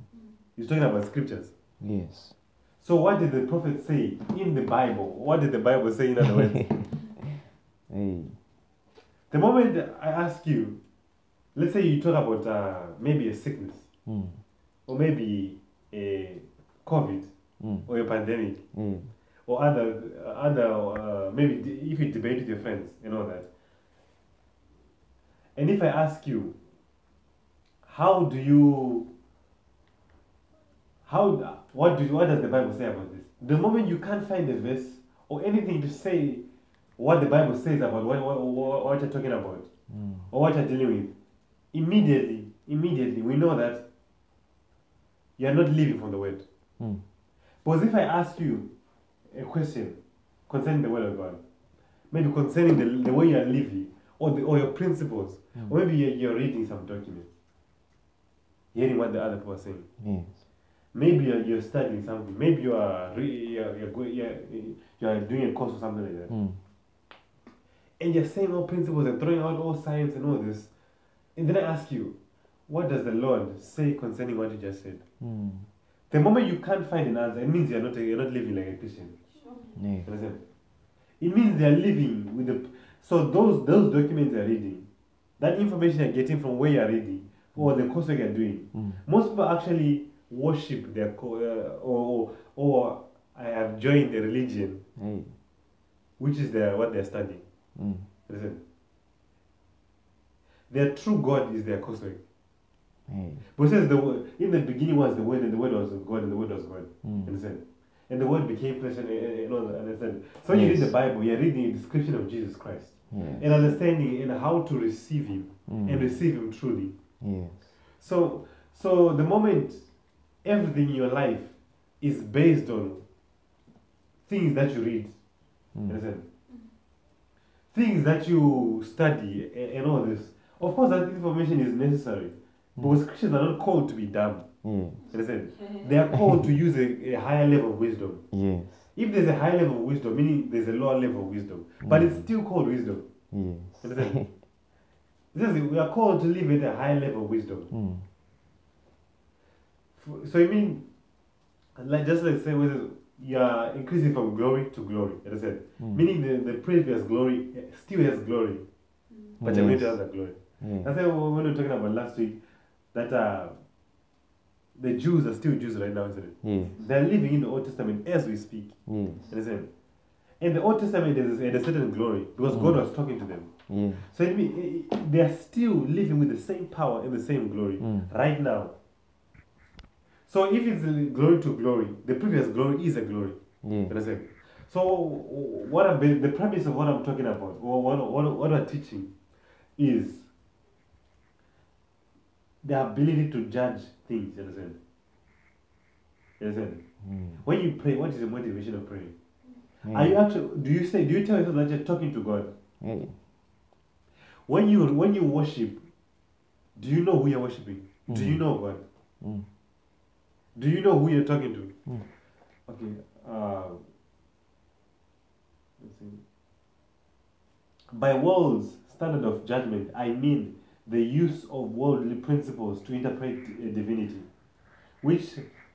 He's talking about scriptures. Yes. So what did the prophet say in the Bible? What did the Bible say in other words? hey. the moment I ask you, let's say you talk about uh, maybe a sickness Mm. or maybe a COVID Mm. or a pandemic Yeah. or other other uh, maybe if you debate with your friends and all that. And if I ask you, how do you how what do what does the Bible say about this? The moment you can't find a verse or anything to say what the Bible says about what, what, what, what you're talking about Mm. or what you're dealing with, immediately immediately we know that you are not living from the word. Mm. Because if I ask you a question concerning the word of God, maybe concerning the, the way you are living, or, the, or your principles, Mm. or maybe you're, you're reading some documents, hearing what the other people are saying. Yes. Maybe you're, you're studying something. Maybe you are you're, you're, going, you're, you're doing a course or something like that. Mm. And you're saying all principles and throwing out all science and all this. And then I ask you, what does the Lord say concerning what you just said? Mm. The moment you can't find an answer, it means you're not, you're not living like a Christian. You understand? It means they're living with the. So those those documents you're reading, that information you're getting from where you're reading or the course you're doing, Mm. most people actually worship their co- uh, or, or I have joined the religion, Hey. which is their what they're studying. Mm. Listen, their true God is their coursework. Hey. But it says the word in the beginning was the word, and the word was God, and the word was God. Mm. Understand? And the word became flesh and, and, and all that. Understand? So when you read the Bible, you're reading a description of Jesus Christ. Yes. and understanding and how to receive him and Mm. receive him truly. Yes. So, so the moment everything in your life is based on things that you read, Mm. understand? Things that you study and, and all this. Of course, that information is necessary because Christians are not called to be dumb. Yes. Understand? They are called to use a, a higher level of wisdom. Yes. If there's a higher level of wisdom, meaning there's a lower level of wisdom, but it's still called wisdom. Yes. Understand? We are called to live at a higher level of wisdom. Mm. F- So you mean, like just like say, whether you are increasing from glory to glory. Understand? Mm. Meaning the, the previous glory still has glory, but you're going to Yes. have that glory. Yes. That's why when we were talking about last week, that uh, the Jews are still Jews right now, isn't it? Yes. They're living in the Old Testament as we speak. Yes. Understand? In the Old Testament, there's a, a certain glory because God Mm. was talking to them. Yes. So it mean, eh, they are still living with the same power and the same glory Mm. right now. So if it's glory to glory, the previous glory is a glory. Yes. Understand? So what I'm, the premise of what I'm talking about, or what, what, what I'm teaching, is the ability to judge things. You understand? You understand? Mm. When you pray, what is the motivation of praying? Yes. Are you actually? Do you say? Do you tell yourself that you're talking to God? Hey. When you when you worship, do you know who you're worshiping? Do you Mm. know God? Do you know who you're talking to? Mm. Okay. Uh, let's see. By world's standard of judgment, I mean the use of worldly principles to interpret a divinity, which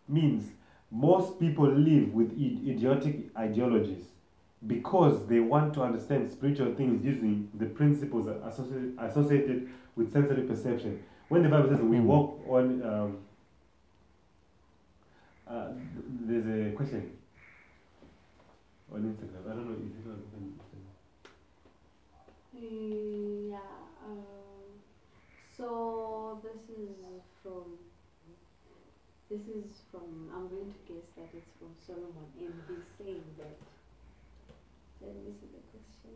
means most people live with i- idiotic ideologies because they want to understand spiritual things using the principles associated, associated with sensory perception. When the Bible says we Mm. walk on, um, there's a question on Instagram. I don't know. Is it on Instagram? Mm, yeah. Um, so this is from. This is from. I'm going to guess that it's from Solomon, and he's saying that. Let me see the question.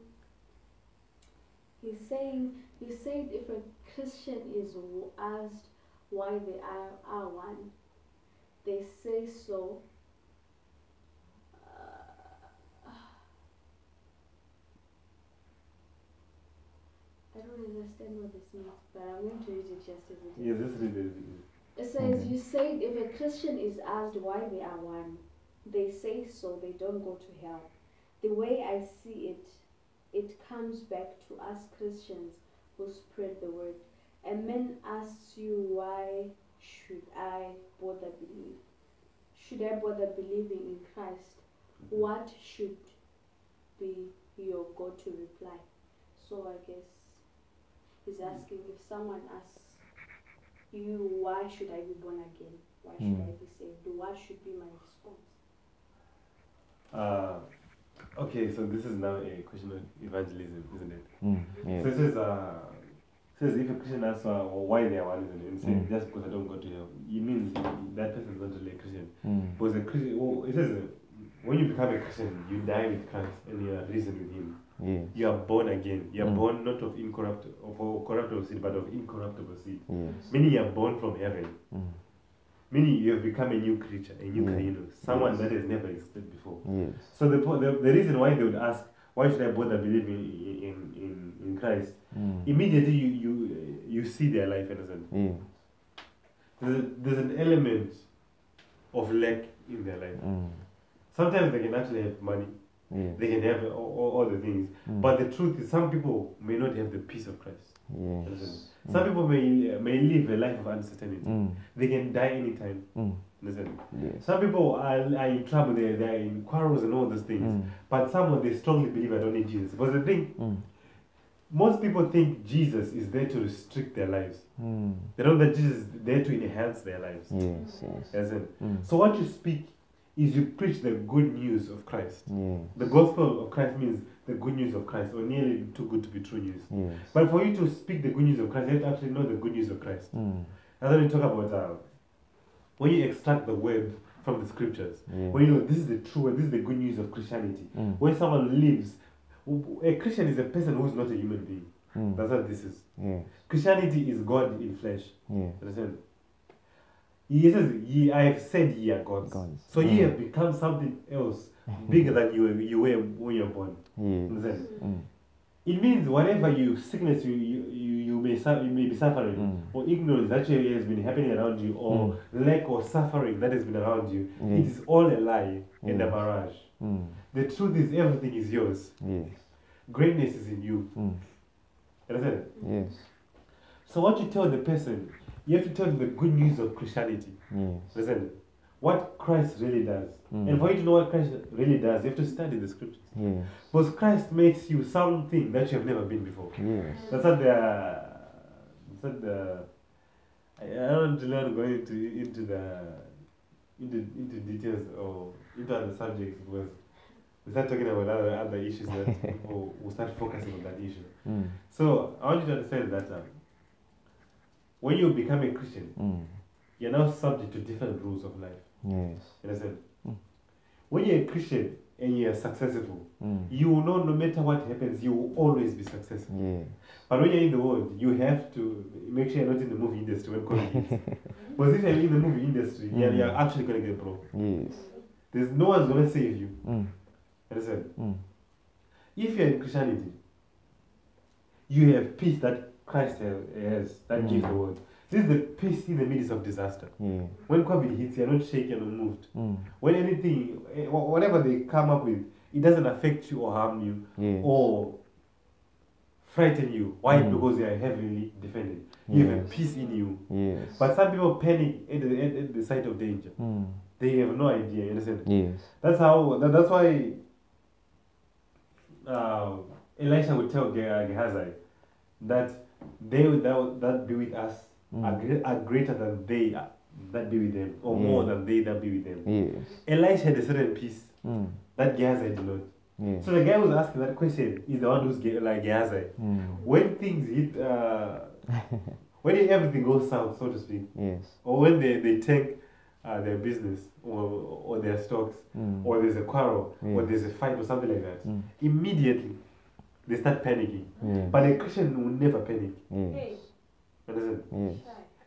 He's saying he said if a Christian is asked why they are, are one, they say so. Uh, I don't understand what this means, but I'm going to read it just as it is. Yes, let's read it. It says, Okay. You say if a Christian is asked why they are one, they say so, they don't go to hell. The way I see it, it comes back to us Christians who spread the word. A man asks you, Why should I bother believe? Should I bother believing in Christ? What should be your go to reply? So I guess he's asking if someone asks you, why should I be born again? Why should Mm. I be saved? What should be my response? Uh, okay, so this is now a question of evangelism, isn't it? Mm. So Yes. it says, uh, says if a Christian asks uh, why they are one? And say Mm. just because I don't go to hell, it means that person is not really a Christian. Mm. Because a Christian, oh, it says uh, when you become a Christian, you die with Christ and you are risen with Him. Yes. You are born again. You are Mm. born not of incorruptible, of corruptible seed, but of incorruptible seed. Yes. Meaning you are born from heaven. Mm. Meaning you have become a new creature, a new Yeah. creator, someone Yes. that has never existed before. Yes. So the, the the reason why they would ask, why should I bother believing in in, in Christ? Mm. Immediately you you you see their life, understand? Yes. There's, a, there's an element of lack in their life. Mm. Sometimes they can actually have money, Yes. they can have all, all, all the things, Mm. but the truth is, some people may not have the peace of Christ. Yes. Some people may may live a life of uncertainty. Mm. They can die anytime. Listen, Yes. some people are, are in trouble. They they are in quarrels and all those things. Mm. But someone they strongly believe I don't need Jesus. But the thing, Mm. most people think Jesus is there to restrict their lives. Mm. They know that Jesus is there to enhance their lives. Yes. Yes. Listen. Mm. So what you speak is you preach the good news of Christ. Yes. The gospel of Christ means the good news of Christ, or nearly too good to be true news. Yes. But for you to speak the good news of Christ, you have to actually know the good news of Christ. Mm. And then we talk about uh, when you extract the word from the scriptures, when you know this is the true word, this is the good news of Christianity. Mm. When someone lives, a Christian is a person who's not a human being. Mm. That's what this is. Yes. Christianity is God in flesh. Yes. Understand? He says, ye, I have said ye are gods. Gods. So ye Mm. have become something else bigger than you were, you were when you were born. Yes. Understand? Mm. It means whatever you sickness you you, you, you may su- you may be suffering, Mm. or ignorance that actually has been happening around you, or lack or suffering that has been around you, it Yes. is all a lie and a Yes. mirage. Mm. The truth is everything is yours. Yes. Greatness is in you. Mm. Understand? Yes. So what you tell the person, you have to tell them the good news of Christianity. Yes. Listen, what Christ really does. Mm. And for you to know what Christ really does, you have to study the scriptures. Yes. Because Christ makes you something that you have never been before. Yes. That's not the. That's not the. I, I don't really go into into the into into details or into other subjects because we start talking about other other issues that people will start focusing on that issue. Mm. So I want you to understand that um, when you become a Christian, Mm. you're now subject to different rules of life. Yes. You understand? Mm. When you're a Christian and you're successful, Mm. you will know no matter what happens, you will always be successful. Yes. But when you're in the world, you have to make sure you're not in the movie industry when COVID hits. Because if you're in the movie industry, you're, Mm. you're actually going to get broke. Yes. There's no one's going to save you. Mm. Understand? Mm. If you're in Christianity, you have peace that Christ has, has that Mm. gives the world. This is the peace in the midst of disaster. Yeah. When COVID hits, you're not shaken or moved. Mm. When anything, eh, whatever they come up with, it doesn't affect you or harm you Yes. or frighten you. Why? Mm. Because you are heavily defended. You have a peace in you. Yes. But some people panic at the, at, at the sight of danger. Mm. They have no idea. You understand? Yes. That's how. That, that's why. Uh, Elisha would tell Gehazi that they would that, that be with us are, Mm. gre- are greater than they that be with them, or Yeah. more than they that be with them. Yes. Elisha had a certain peace Mm. that Gehazi did not. Yes. So the guy who's asking that question is the one who's ge- like Gehazi. Mm. When things hit, uh, when everything goes south, so to speak, Yes. or when they, they tank uh, their business or, or their stocks, Mm. or there's a quarrel, or there's a fight, or something like that, Mm. immediately they start panicking. Yeah. But a Christian will never panic. Yes. Understand? Yes.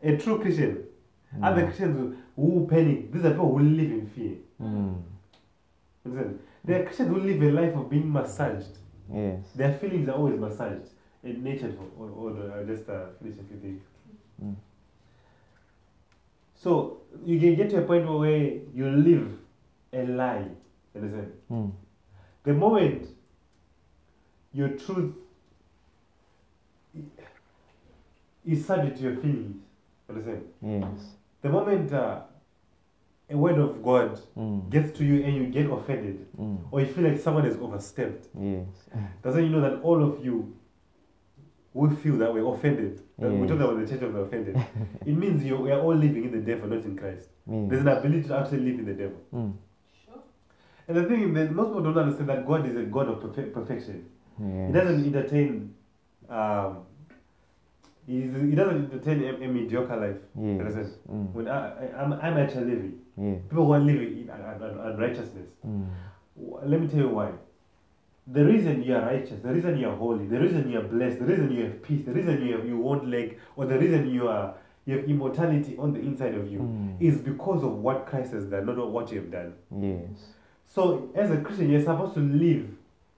A true Christian, other Mm. Christians who, panic, these are people who live in fear. Mm. Understand? There are Christians who live a life of being massaged. Yes. Their feelings are always massaged and natured for, or, or uh, just uh, finish a few things. Mm. So you can get to a point where you live a lie. Understand? Mm. The moment your truth is subject to your feelings, understand? Yes. The moment uh, a word of God Mm. gets to you and you get offended, Mm. or you feel like someone has overstepped, Yes. doesn't you know that all of you will feel that we're offended? That We Yes. talk about the church of the offended. it means you, we are all living in the devil, not in Christ. There's an ability to actually live in the devil. Mm. Sure. And the thing is that most people don't understand that God is a God of perfe- perfection. He doesn't entertain. Um, he's, he doesn't entertain a, a mediocre life. Yes. Mm. When I, I, I'm, I'm actually living. People who are living in un- un- unrighteousness. Mm. Let me tell you why. the reason you are righteous, the reason you are holy, the reason you are blessed, the reason you have peace, the reason you have, you won't lack, or the reason you are you have immortality on the inside of you Mm. is because of what Christ has done, not what you have done. Yes. So, as a Christian, you're supposed to live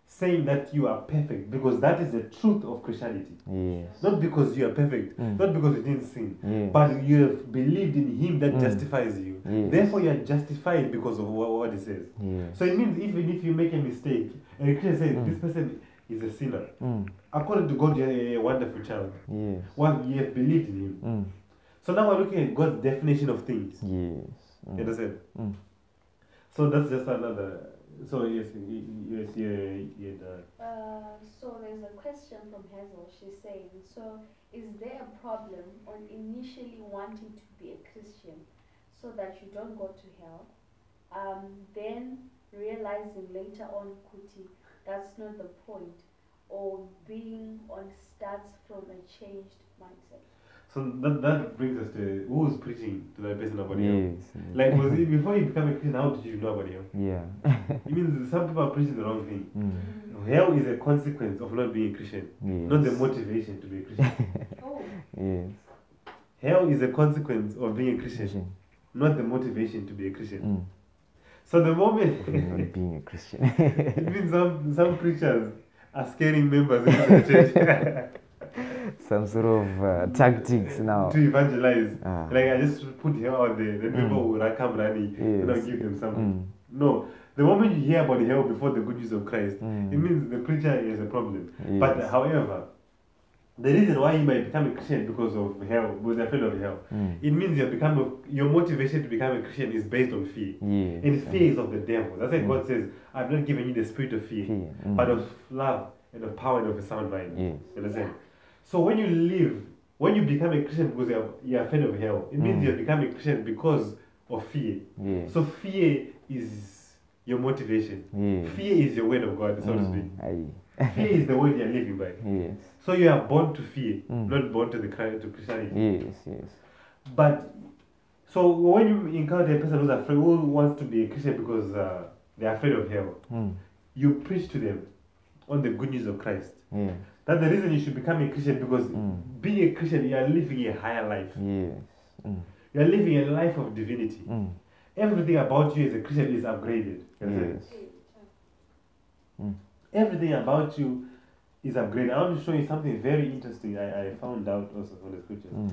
saying that you are perfect because that is the truth of Christianity. Yes. Not because you are perfect, Mm. not because you didn't sin, Yes. but you have believed in Him that Mm. justifies you. Yes. Therefore, you are justified because of what, what He says. Yes. So, it means even if you make a mistake, and a Christian says Mm. this person is a sinner, Mm. according to God, you're a wonderful child. Yes. Well, you have believed in Him. Mm. So now we're looking at God's definition of things. Yes. You Mm. understand? Mm. So that's just another. So yes, yes, yeah, yeah. The, Uh, so there's a question from Hazel. She's saying, so is there a problem on initially wanting to be a Christian so that you don't go to hell? Um, then realizing later on, Kuti, that's not the point, or being on starts from a changed mindset. So that that brings us to who's preaching to that person about hell. Yes. Like was it before you become a Christian? How did you know about hell? Yeah. It means some people are preaching the wrong thing. Mm. Hell is a consequence of not being a Christian, Yes. not the motivation to be a Christian. Oh, Yes. Hell is a consequence of being a Christian, Christian. not the motivation to be a Christian. Mm. So the moment Not being a Christian. it means some some preachers are scaring members into the church Some sort of uh, tactics now. to evangelize. Ah. Like I just put hell out there, then people Mm. will ra- come running and I'll give them something. Mm. No, the moment you hear about hell before the good news of Christ, Mm. it means the preacher is a problem. Yes. But however, the reason why you might become a Christian because of hell, because you're afraid of hell, Mm. it means you become a, your motivation to become a Christian is based on fear. Yes. And fear is of the devil. That's why Mm. God says, I've not given you the spirit of fear, Fear. Mm. but of love and of power and of a sound mind. Yes. You understand? So when you live, when you become a Christian because you're, you're afraid of hell, it means Mm. you're becoming a Christian because of fear. Yes. So fear is your motivation. yes. Fear is your word of God, so to speak. Mm. Aye. Fear is the word you're living by. Yes. So you are born to fear, Mm. not born to the to Christianity. Yes. Yes. But so when you encounter a person who's afraid, who wants to be a Christian because uh, they're afraid of hell, Mm. you preach to them on the good news of Christ. Yes. That's the reason you should become a Christian because Mm. being a Christian, you are living a higher life. Yes. Mm. You are living a life of divinity. Mm. Everything about you as a Christian is upgraded. Yes. Mm. Everything about you is upgraded. I want to show you something very interesting I, I found out also from the scriptures. Mm.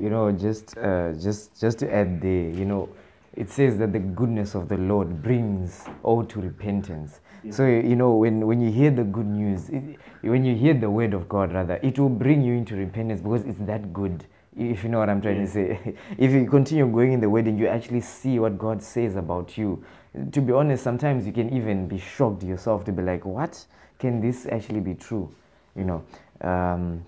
You know, just uh, just just to add there, you know, it says that the goodness of the Lord brings all to repentance. Yeah. So you know, when when you hear the good news, it, when you hear the word of God, rather, it will bring you into repentance because it's that good. If you know what I'm trying to say, if you continue going in the word and you actually see what God says about you, to be honest, sometimes you can even be shocked yourself to be like, "What can this actually be true?" You know. Um,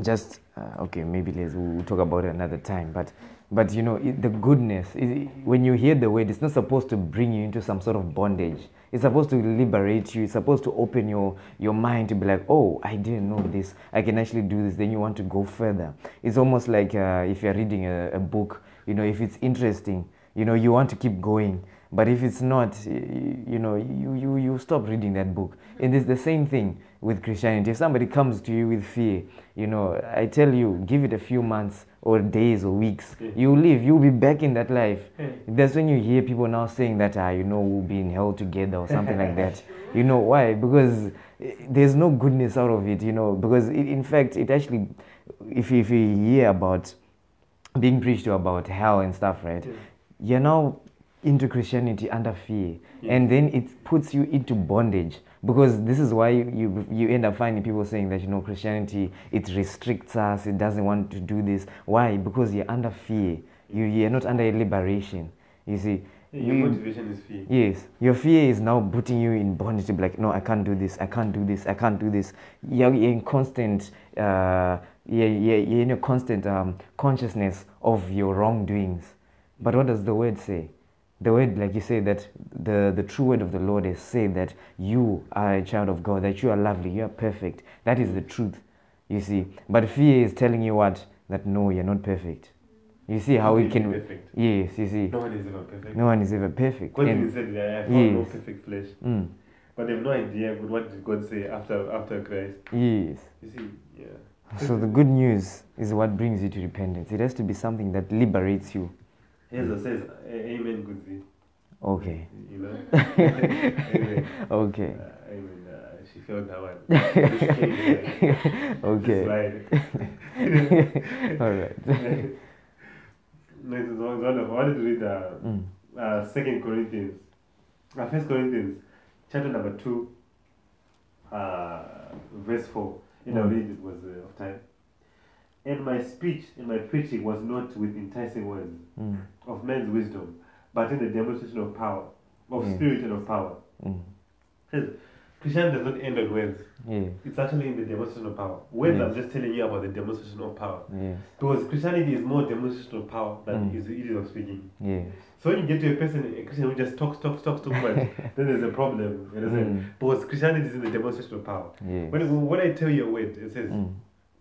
just uh, okay maybe let's we'll talk about it another time but but you know it, the goodness is, when you hear the word it's not supposed to bring you into some sort of bondage. It's supposed to liberate you. It's supposed to open your your mind to be like oh i didn't know this. I can actually do this. Then you want to go further. It's almost like uh, if you're reading a, a book you know if it's interesting you know you want to keep going. But if it's not you, you know you, you you stop reading that book. And it's the same thing with christianity. If somebody comes to you with fear you know i tell you give it a few months or days or weeks Yeah. you live you'll be back in that life. Yeah. that's when you hear people now saying that ah you know we'll be in hell together or something like that. You know why? Because eh, there's no goodness out of it you know. Because it, in fact it actually if, if you hear about being preached to about hell and stuff right Yeah. you're now into Christianity under fear, and then it puts you into bondage because this is why you you end up finding people saying that you know Christianity it restricts us, it doesn't want to do this. Why? Because you're under fear. You you're not under liberation. You see. Your You- motivation is fear. Yes, your fear is now putting you in bondage. To be like, no, I can't do this. I can't do this. I can't do this. You're, you're in constant, uh, you're, you're in a constant um, consciousness of your wrongdoings. But what does the word say? The word, like you say, that the, the true word of the Lord is saying that you are a child of God, that you are lovely, you are perfect. That is the truth, you see. But fear is telling you what? That no, you're not perfect. You see how we can. perfect. Yes, you see. No one is ever perfect. No one is ever perfect. God And- said, I have found no perfect flesh. Mm. but they have no idea but what did God say after after Christ. Yes. You see, yeah. So the good news is what brings you to repentance. It has to be something that liberates you. Here's what says, Amen, good thing. Okay. You know? amen. Okay. Uh, amen. Uh, she felt that one. She came like, Okay. slide. All right. no, it was wonderful. I wanted to read uh, Mm. uh, Second Corinthians, uh, First Corinthians, chapter number two, uh, verse four. You know, Mm. read it was uh, of time. And my speech and my preaching was not with enticing words Mm. of man's wisdom, but in the demonstration of power, of Mm. spirit and of power. Mm. Christianity does not end on words. Yes. It's actually in the demonstration of power. Words, I'm just telling you about the demonstration of power. Yes. Because Christianity is more demonstration of power than Mm. is it is of speaking. Yes. So when you get to a person, a Christian who just talks, talks, talks too much, then there's a problem. You understand? Mm. Because Christianity is in the demonstration of power. Yes. When, when I tell you a word, it says, Mm.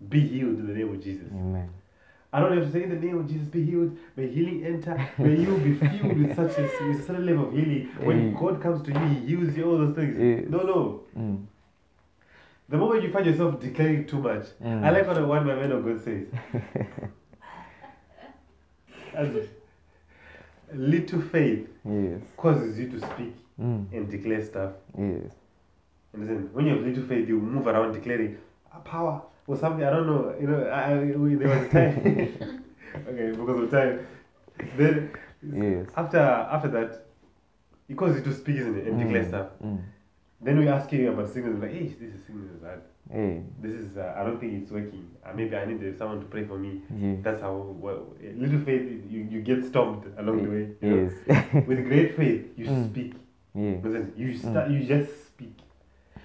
Be healed in the name of Jesus. Amen. I don't have to say in the name of Jesus, be healed. May healing enter. May you be filled with such a, with a certain level of healing. When Mm. God comes to you, He heals you, all those things. Yes. No, no. Mm. The moment you find yourself declaring too much, Mm. I like what one my man of God says. As little faith Yes. causes you to speak Mm. and declare stuff. Yes. Understand? When you have little faith, you move around declaring "Ah, power or something. I don't know. You know, I, we, there was a time. okay, because of time. Then Yes. after after that, it causes you to speak isn't it, and declare Mm. stuff. Mm. Then we ask you about sickness, like, hey, this is is bad. Hey. This is uh, I don't think it's working. Uh, maybe I need uh, someone to pray for me. Yes. That's how well, little faith you, you get stomped along the way. you know. Yes. With great faith, you Mm. speak. Listen, you start, you just speak.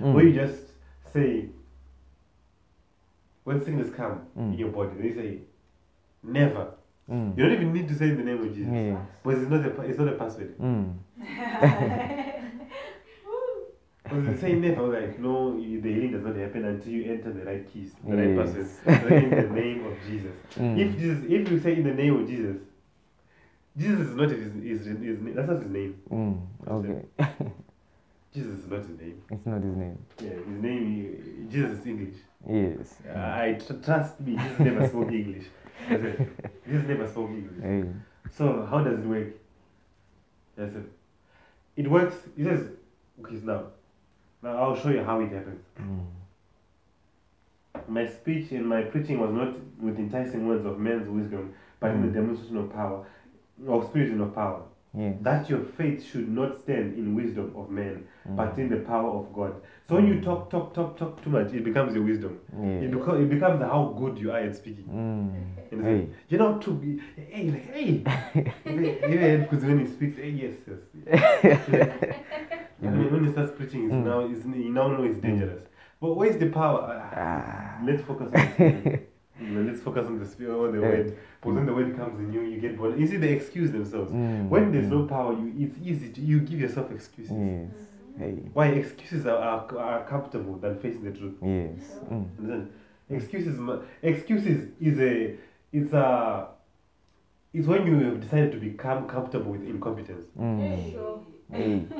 Mm. Or you just say, when sickness come Mm. in your body, they say, never. Mm. You don't even need to say the name of Jesus, Yes. because it's not a it's not a password. Mm. Because they say never, like no, the healing does not happen until you enter the right keys, the right password, so in the name of Jesus. Mm. If Jesus, if you say in the name of Jesus, Jesus is not his, his, his, his name. That's not his name. Mm. Okay. Jesus is not his name. it's not his name. Yeah, his name. he- Jesus is English. Yes. I tr- trust me. Jesus never spoke English. Jesus never spoke English. Hey. So how does it work? Yes, it. It works. He says, okay, now, now I'll show you how it happens. Mm. My speech and my preaching was not with enticing words of man's wisdom, but in the Mm. demonstration of power, of spirit and of power. Yes. That your faith should not stand in wisdom of man, Mm. but in the power of God. So when you Mm. talk, talk, talk, talk too much, it becomes your wisdom. It, Yes. becomes, it becomes how good you are at speaking. Mm. You know, Hey. You're not too be- hey, like, hey. Even because when he speaks, hey, yes, yes. I mean, when he starts preaching, it's Mm. now it's, you now know it's dangerous. But where's the power? Ah, Ah. Let's focus on the spirit. You know, let's focus on the spirit or the Yeah. word. Because when the word comes in you, you get bored. You see, they excuse themselves. Mm. When there's no Mm. power, you it's easy to you give yourself excuses. Yes. Hey. Why excuses are, are, are comfortable than facing the truth. Yes. Mm. Understand? Excuses, excuses is a, it's a, it's when you have decided to become comfortable with incompetence. Mm. Sure. Hey.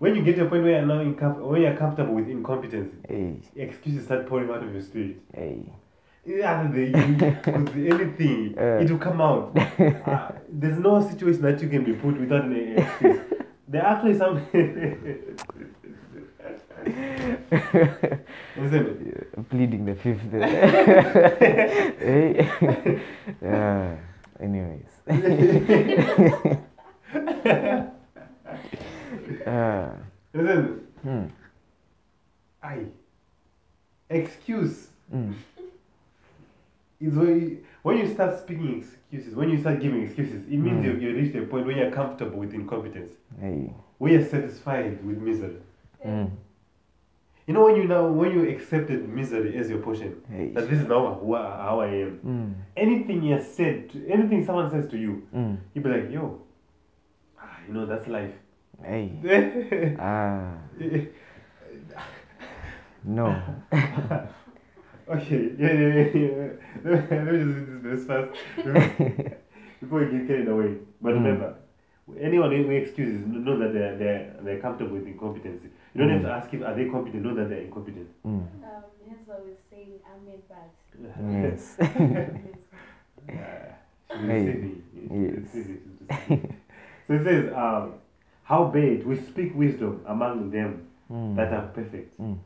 When you get to a point where you're now incom- when you're comfortable with incompetence, Hey. excuses start pouring out of your spirit. Hey. Yeah, the, with anything, Uh. it will come out. Uh, there's no situation that you can be put without an excuse. There are actually some. Pleading the fifth. hey. yeah. Anyways. uh, Listen, hmm. I excuse Mm. Is when you, when you start speaking excuses, when you start giving excuses, it means Mm. you you reached a point where you're comfortable with incompetence, Hey. where you're satisfied with misery. Mm. You know when you now when you accepted misery as your portion, Hey. that this is now who how I am. Mm. Anything you said, to, anything someone says to you, Mm. you be like, yo, ah, you know that's life. Hey. Ah. No. yeah, yeah, yeah. yeah. Let me just do this fast before you get carried away. But Mm. remember, anyone who excuses know that they're, they're, they're comfortable with incompetency. You don't have to Mm. ask if are they competent, know that they're incompetent. Mm. Um, Hazel is saying amen, but Yes. Yeah, she's Hey, receiving. She's yes. receiving, she's receiving. so it says, um, Howbeit we speak wisdom among them Mm. that are perfect, Mm.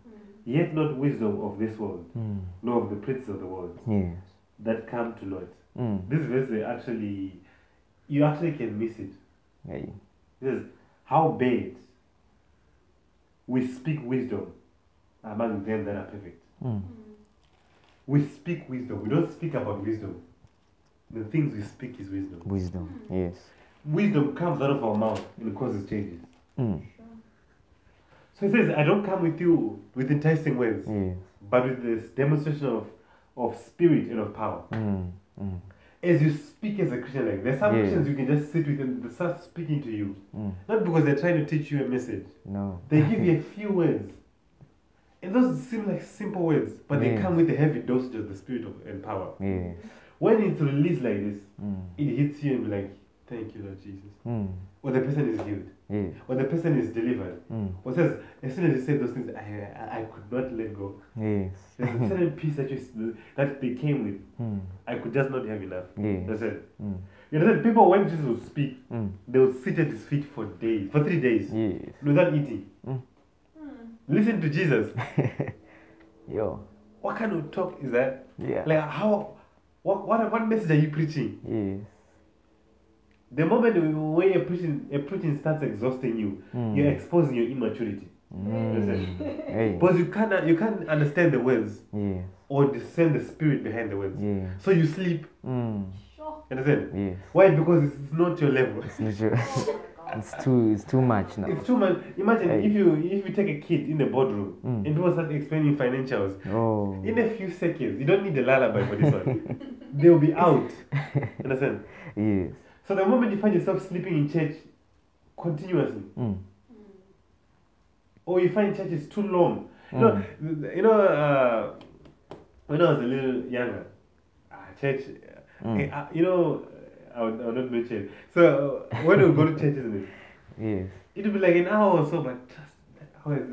Yet not wisdom of this world, Mm. nor of the princes of the world Yes. that come to naught. Mm. This verse they actually, you actually can miss it. Hey. is how Howbeit we speak wisdom among them that are perfect. Mm. We speak wisdom. We don't speak about wisdom. The things we speak is wisdom. Wisdom. Yes. Wisdom comes out of our mouth and causes changes. Mm. So it says, I don't come with you with enticing words, Yes. but with this demonstration of, of spirit and of power. Mm. Mm. As you speak as a Christian, like there's some Yeah. Christians you can just sit with and they start speaking to you. Mm. Not because they're trying to teach you a message. No. They give you a few words. And those seem like simple words, but they come with a heavy dosage of the spirit of, and power. Yes. When it's released like this, Mm. it hits you and be like, Thank you, Lord Jesus. Mm. Or the person is healed. Yes. Or the person is delivered. Mm. Or says, as soon as you say those things, I, I, I could not let go. Yes. There's a certain peace that you that they came with. Mm. I could just not have enough. Yes. That's it. Mm. You know, people when Jesus would speak, Mm. they would sit at his feet for days, for three days, Yes. without eating. Hmm. Listen to Jesus. Yo. What kind of talk is that? Yeah. Like how? What what what message are you preaching? Yes. The moment when you're preaching, a preaching starts exhausting you, Mm. you're exposing your immaturity Mm. Hey. because you can't you can't understand the words Yes. or discern the spirit behind the words. Yes. So you sleep. Mm. Sure. Understand? Yes. Why? Because it's not your level. It's not sure. Oh my god. It's too. It's too much now. It's too much. Imagine Hey. if you if you take a kid in the boardroom Mm. and people start explaining financials Oh. in a few seconds. You don't need a lullaby for this one. They'll be out. Understand? Yes. So the moment you find yourself sleeping in church continuously, Mm. or you find church is too long, you know, Mm. th- you know, uh, when I was a little younger, uh, church, uh, Mm. eh, uh, you know, I would, I would not mention. So uh, when we go to church, isn't it? Yes. It'll be like an hour or so, but just that hour is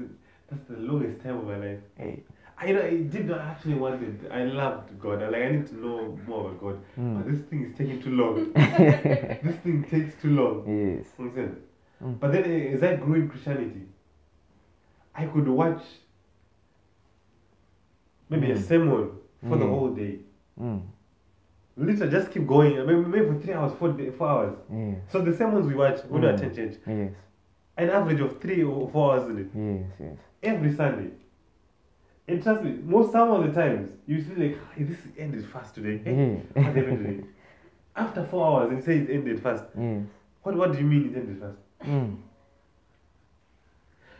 that's the longest time of my life. Hey. I you know I did not actually want it. I loved God. I like I need to know more about God. Mm. But this thing is taking too long. this thing takes too long. Yes. Understand? Mm. But then eh, as I grew in Christianity, I could watch maybe a Mm. sermon for the Mm. whole day. Mm. Literally just keep going. Maybe, maybe for three hours, four, day, four hours. Yes. So the sermons we watch, we do Mm. attend church. Yes. An average of three or four hours in it. Yes. Yes. every Sunday. And trust me, most some of the times you feel like hey, this ended fast today. Hey, what happened today? After four hours, it says it ended fast. Yes. What what do you mean it ended fast? Mm.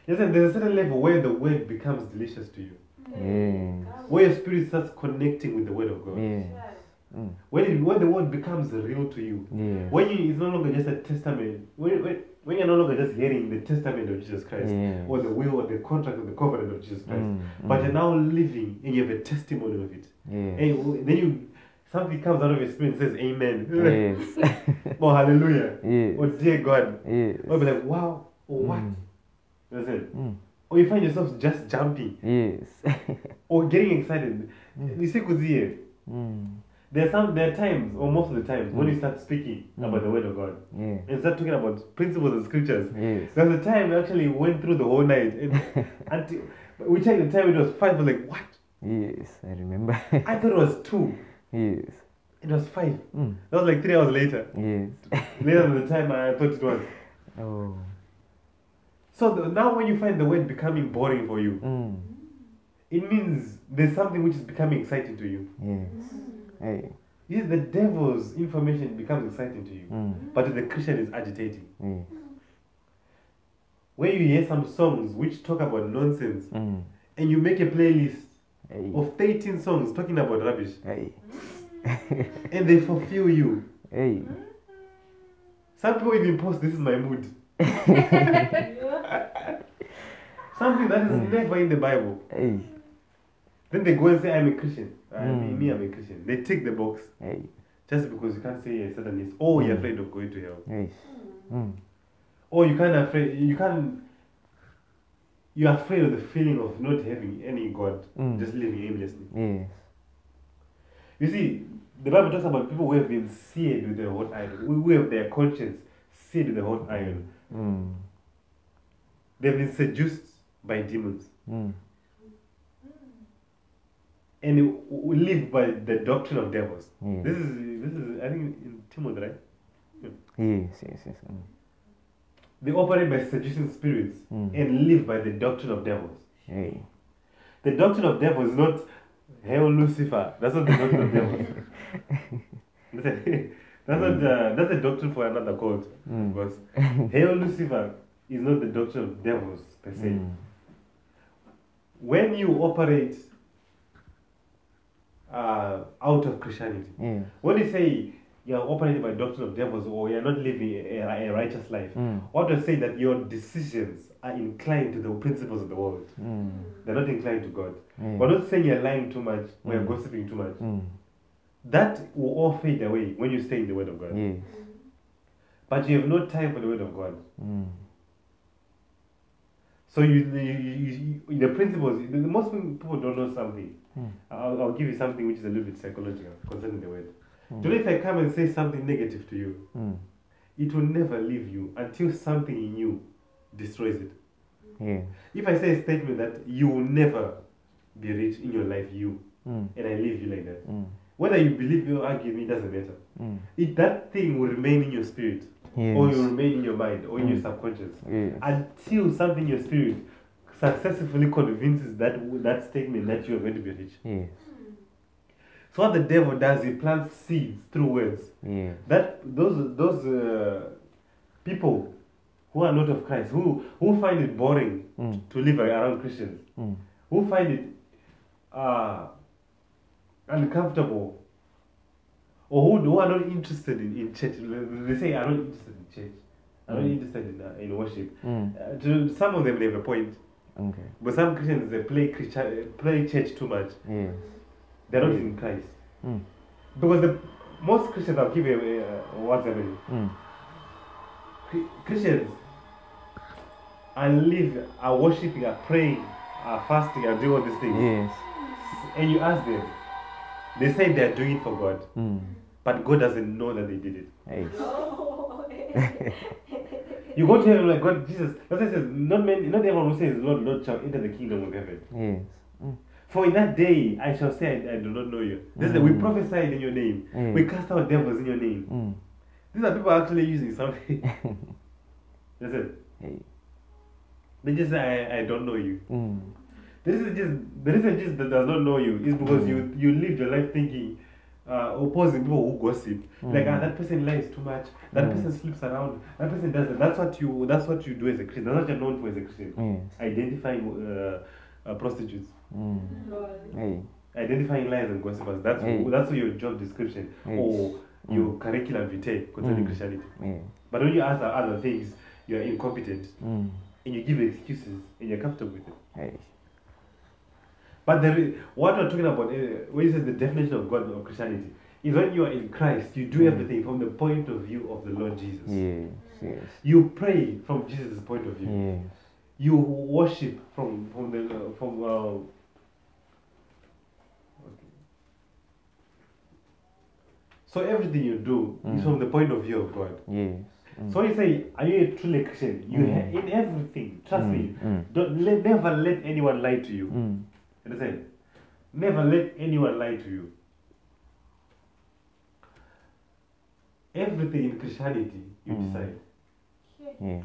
Yes, and there's a certain level where the word becomes delicious to you, Yes. where your spirit starts connecting with the word of God. Yes. Mm. When it, when the word becomes real to you, Yes. when you, it's no longer just a testament, when, when, when you're no longer just hearing the testament of Jesus Christ Yes. or the will or the contract or the covenant of Jesus Christ, Mm, but mm. you're now living and you have a testimony of it. Yes. And then you something comes out of your spirit and says amen. Yes. or hallelujah. Yes. Or dear God. Yes. Or be like, wow, or what? Mm. It. Mm. Or you find yourself just jumping Yes. or getting excited. Mm. You see, kuzie, Mm. there are some there are times, or most of the times, when Mm. you start speaking Mm. about the word of God Yeah. and start talking about principles and scriptures. Yes. There's a time I actually went through the whole night and until we checked the time it was five. I was like, what? Yes. I remember. I thought it was two. yes. It was five. Mm. That was like three hours later. Yes. Later than the time I thought it was. Oh. So the, now when you find the word becoming boring for you, Mm. it means there's something which is becoming exciting to you. Yes. Hey. Yes, the devil's information becomes exciting to you, Mm. but the Christian is agitating. Yes. When you hear some songs which talk about nonsense, Mm. and you make a playlist Hey. of 13 songs talking about rubbish, Hey. and they fulfill you, Hey. some people even post, "This is my mood." Something that is Mm. never in the Bible. Hey. Then they go and say, "I'm a Christian." I Mm. me, I'm a Christian. They tick the box Hey. just because you can't say a certain yes. Oh, you're Mm. afraid of going to hell. Hey. Mm. Or you can't afraid you can't you're afraid of the feeling of not having any God, Mm. just living aimlessly. Yes. You see, the Bible talks about people who have been seared with the hot iron, who have their conscience seared with the hot iron. Mm. They've been seduced by demons Mm. And w- w- live by the doctrine of devils. Yes. This is this is I think in Timothy, right? Yes, yes, yes. Mm. They operate by seducing spirits Mm. and live by the doctrine of devils. Hey. The doctrine of devils is not hell Lucifer. That's not the doctrine of devils. That's a- that's not uh, that's a doctrine for another cult. Mm. Because hell Lucifer is not the doctrine of devils per se. Mm. When you operate uh, out of Christianity, Yes. when you say you are operating by doctrine of devils or you are not living a, a righteous life, Mm. what to say that your decisions are inclined to the principles of the world. Mm. They're not inclined to God. Yes. We're not saying you're lying too much or you're Mm. gossiping too much. Mm. That will all fade away when you stay in the Word of God. Yes. But you have no time for the Word of God. So you, you, you, the principles. The, most people don't know something. Mm. I'll, I'll give you something which is a little bit psychological concerning the Word. Mm. Today, if I come and say something negative to you, Mm. it will never leave you until something in you destroys it. Yes. If I say a statement that you will never be rich in your life, you, Mm. and I leave you like that, Mm. whether you believe me or argue me, doesn't matter. Mm. It, that thing will remain in your spirit, Yes. or you remain in your mind, or in your Mm. subconscious, Yes. until something in your spirit successfully convinces that that statement that you are going to be rich. Yes. So what the devil does, he plants seeds through words. That those those uh, people who are not of Christ, who who find it boring Mm. to live around Christians, Mm. who find it uh, uncomfortable, or who, who are not interested in, in church. They say, I'm not interested in church. I'm not Mm. interested in, uh, in worship. Mm. Uh, to some of them, they have a point. Okay. But some Christians, they play, Christian, play church too much. Yes. They're not in Christ. Mm. Because the most Christians, I'll give you uh, what's happening. Mm. Christians are live, are worshiping, are praying, are fasting, are doing all these things. Yes. And you ask them, they say they're doing it for God, Mm. But God doesn't know that they did it. Hey. You go to heaven like God, Jesus. That's why it says, not many, not everyone who says Lord, Lord shall enter the kingdom of heaven. Yes. Mm. For in that day I shall say I, I do not know you. This is the, we Mm. prophesied in your name. Mm. We cast out devils in your name. Mm. These are people actually using something. That's it. Hey. They just say I, I don't know you. Mm. This is just the reason just that does not know you is because you Mm. you live your life thinking uh, opposing people who gossip. Like ah, Mm. that person lies too much. That Mm. person sleeps around. That person does that. That's what you that's what you do as a Christian. That's what you're known for as a Christian. Yes. Identifying uh, uh, prostitutes, Mm. Hey. identifying lies and gossipers. That's Hey. that's your job description Yes. or your Mm. curriculum vitae concerning Mm. Christianity. Yeah. But when you ask other things, you are incompetent Mm. and you give excuses and you're comfortable with it. Hey. But there is, what we're talking about, uh, when it says the definition of God of Christianity, is when you are in Christ, you do Mm. everything from the point of view of the Lord Jesus. Yes. Yes. You pray from Jesus' point of view. Yes. You worship from from the uh, from. Uh, okay. So everything you do is Mm. from the point of view of God. Yes. Mm. So you say, are you a truly Christian? You Mm. ha- in everything. Trust me. Mm. Mm. Don't let, never let anyone lie to you. Understand? Never let anyone lie to you. Everything in Christianity, you Mm. decide. Yeah.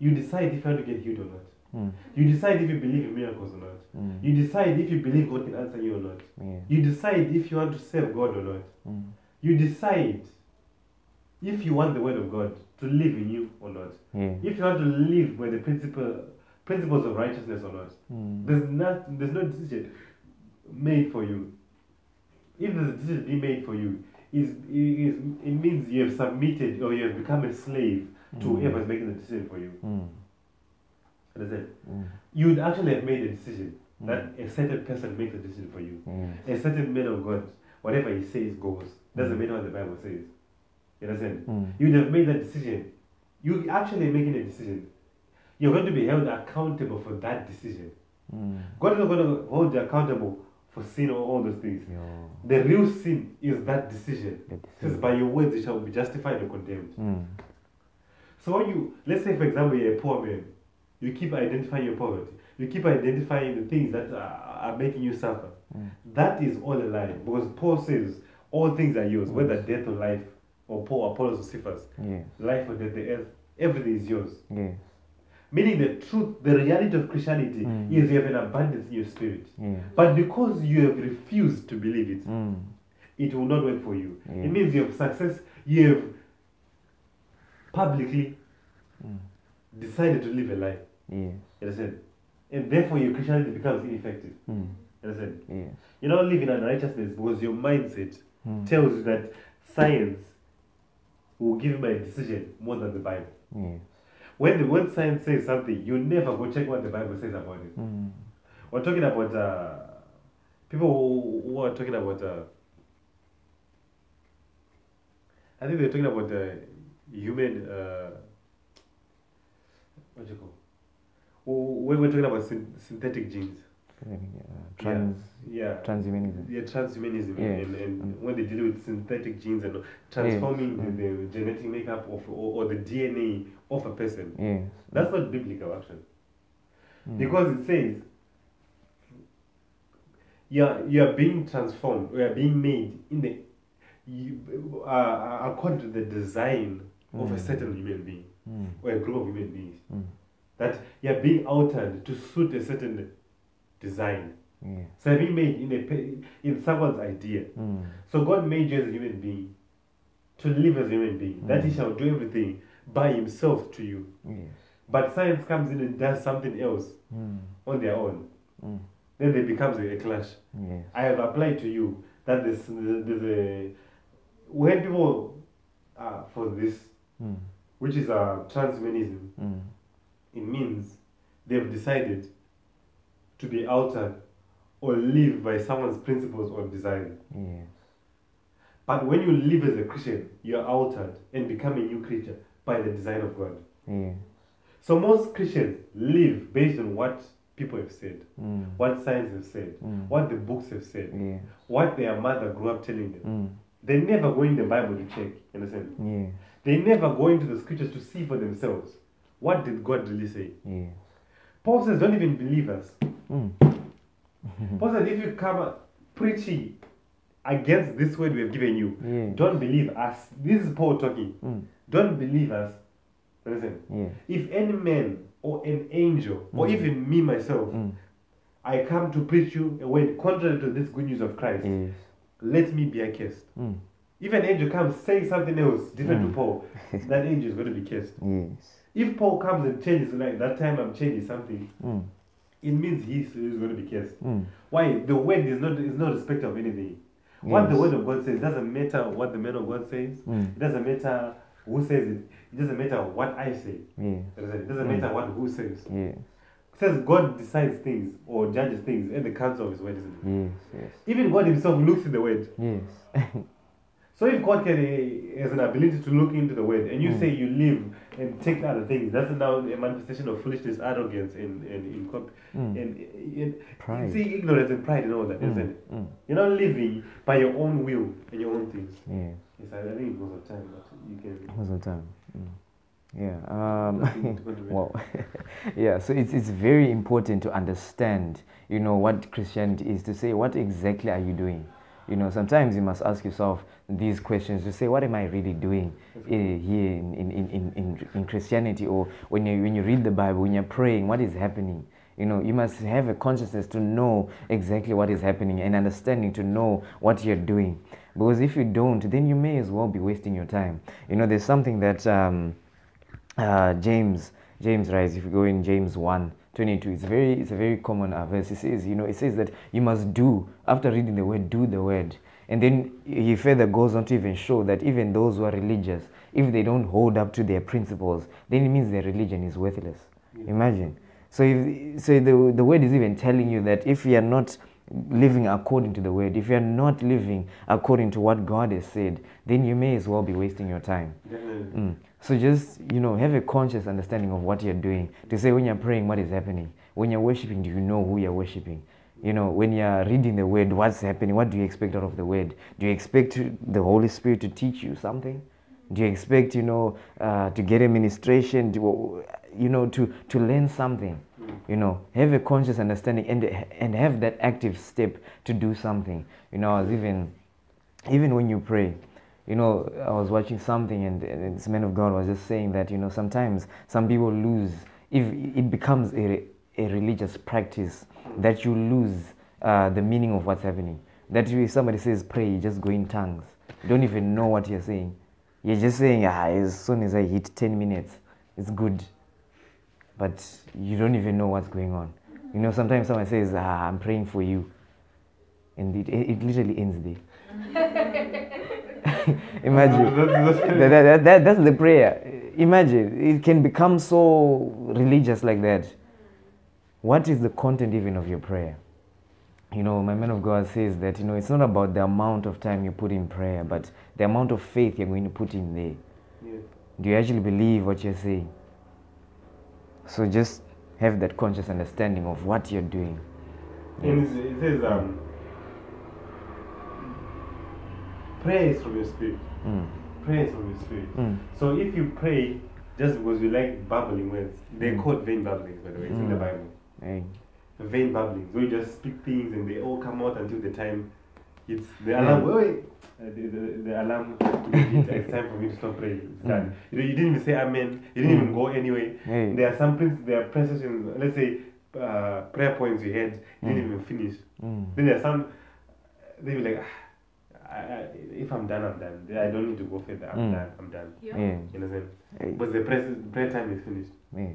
You decide if you want to get healed or not. Mm. You decide if you believe in miracles or not. Mm. You decide if you believe God can answer you or not. Yeah. You decide if you want to serve God or not. Mm. You decide if you want the word of God to live in you or not. Yeah. If you want to live by the principle principles of righteousness or not. Mm. There's not there's no decision made for you. If there's a decision being made for you, is is it means you have submitted or you have become a slave to Mm. whoever is making the decision for you. Mm. Understand? Mm. You would actually have made a decision Mm. that a certain person makes a decision for you. Yeah. A certain man of God, whatever he says goes. Doesn't Mm. matter what the Bible says. You understand? Mm. You'd have made that decision you actually making a decision. You're going to be held accountable for that decision. Mm. God is not going to hold you accountable for sin or all those things. The real sin is that decision. the It says, decision. by your words you shall be justified or condemned. Mm. So when you, let's say for example, you're a poor man, you keep identifying your poverty, you keep identifying the things that are, are making you suffer. Mm. That is all a lie because Paul says all things are yours, whether death or life, or Paul, Apollos or Cephas, Yes. life or death, the earth, everything is yours. Yes. Meaning the truth, the reality of Christianity Mm. is you have an abundance in your spirit. Yes. But because you have refused to believe it, Mm. it will not work for you. Yeah. It means you have success, you have publicly Mm. decided to live a lie. Yes. Understand? And therefore your Christianity becomes ineffective. Mm. You understand? Yes. You're not living in righteousness because your mindset Mm. tells you that science will give a decision more than the Bible. Yes. When the when science says something, you never go check what the Bible says about it. Mm. We're talking about uh, people who, who are talking about. Uh, I think they're talking about the human. Uh, what do you call? We're talking about syn- synthetic genes. Uh, trans Yeah. transhumanism. Yeah, transhumanism, Yeah. and, and Mm. when they deal with synthetic genes and transforming Mm. the, the genetic makeup of or, or the DNA of a person, Yes. that's not biblical actually, Mm. because it says you're you're being transformed, you are being made in the you, uh, according to the design of a Mm. certain human being Mm. or a group of human beings. That you're being altered to suit a certain design. Yes. So being made in a in someone's idea. Mm. So God made you as a human being to live as a human being, that He Mm. shall do everything by Himself to you. Yes. But science comes in and does something else Mm. on their own. Mm. Then there becomes a, a clash. Yes. I have applied to you that there's, there's a when people uh, for this, Mm. which is uh, transhumanism, Mm. it means they've decided to be altered or live by someone's principles or design. Yes. But when you live as a Christian, you're altered and become a new creature by the design of God. Yes. So most Christians live based on what people have said, Mm. what science has said, Mm. what the books have said, Yes. what their mother grew up telling them. Mm. They never go in the Bible to check, you understand? They never go into the scriptures to see for themselves. What did God really say? Paul says, don't even believe us. Mm. Said, if you come preaching against this word we have given you, Yeah. don't believe us. This is Paul talking. Mm. Don't believe us. Listen, Yes. if any man or an angel or Mm. even me myself, Mm. I come to preach you a word contrary to this good news of Christ, Yes. let me be accursed. Mm. If an angel comes saying something else different Mm. to Paul, that angel is going to be cursed. Yes. If Paul comes and changes, like that time I'm changing something, Mm. It means he's, he's going to be cursed. Mm. Why? The word is not is not respect of anything. What the word of God says doesn't matter what the man of God says. Mm. It doesn't matter who says it. It doesn't matter what I say. Yes. It doesn't Mm. matter what who says. Yes. It says God decides things or judges things in the counsel of His word, isn't it? Yes. Yes. Even God Himself looks in the word. Yes. So if God can uh, has an ability to look into the word, and you Mm. say you live and take other things, that's now a manifestation of foolishness, arrogance, and and in Mm. and, and Pride. see ignorance and pride and all that, not Mm. it? Mm. You're not living by your own will and your own things. Yes. Yes, I, I think was a time, but you can. Most of the time. Mm. Yeah. Um, wow. yeah. So it's it's very important to understand, you know, what Christianity is. To say what exactly are you doing. You know, sometimes you must ask yourself these questions to say, what am I really doing uh, here in, in, in, in, in, Christianity? Or when you, when you read the Bible, when you're praying, what is happening? You know, you must have a consciousness to know exactly what is happening and understanding to know what you're doing. Because if you don't, then you may as well be wasting your time. You know, there's something that um, uh, James, James writes, if you go in James 1, 22, it's very, it's a very common uh, verse. It says, you know, it says that you must do, after reading the word, do the word. And then he further goes on to even show that even those who are religious, if they don't hold up to their principles, then it means their religion is worthless. Imagine. So, if, so the, the word is even telling you that if you are not living according to the word. If you're not living according to what God has said, then you may as well be wasting your time. Mm. So just you know have a conscious understanding of what you're doing. To say when you're praying, what is happening? When you're worshiping, do you know who you're worshiping? You know when you're reading the word, what's happening? What do you expect out of the word? Do you expect the Holy Spirit to teach you something? Do you expect you know uh, to get a ministration? To, you know to to learn something? You know have a conscious understanding and and have that active step to do something. You know I was even even when you pray you know, I was watching something and, and this man of God was just saying that, you know, sometimes some people lose, if it becomes a, a religious practice, that you lose uh, the meaning of what's happening. That if somebody says pray, you just go in tongues. You don't even know what you're saying. You're just saying, ah, as soon as I hit 10 minutes, it's good. But you don't even know what's going on. You know, sometimes someone says, ah, I'm praying for you. And it, it literally ends there. Imagine. That's- that's- that, that, that, that's the prayer. Imagine, it can become so religious like that. What is the content even of your prayer? You know, my man of God says that, you know, it's not about the amount of time you put in prayer, but the amount of faith you're going to put in there. Yeah. Do you actually believe what you're saying? So just have that conscious understanding of what you're doing. And it's- it says, um, prayer is from your spirit. Mm. Is from your spirit. Mm. So if you pray just because you like babbling words, they're Mm. called vain babblings, by the way, it's in the Mm. Bible. Hey. Vain babblings, where you just speak things and they all come out until the time it's the alarm. Yeah. Wait, wait. Uh, the, the, the alarm, it, it's time for me to stop praying. It's Mm. done. You, know, you didn't even say amen, you didn't even go anyway. Hey. There are some princ- there are precisions, let's say uh, prayer points you had, you didn't even finish. Then there are some, they be like, ah, I, I, if I'm done, I'm done. I don't need to go further. I'm Mm. done. I'm done. Yeah. Yeah. You understand? Hey. But the prayer, prayer time is finished. Yeah.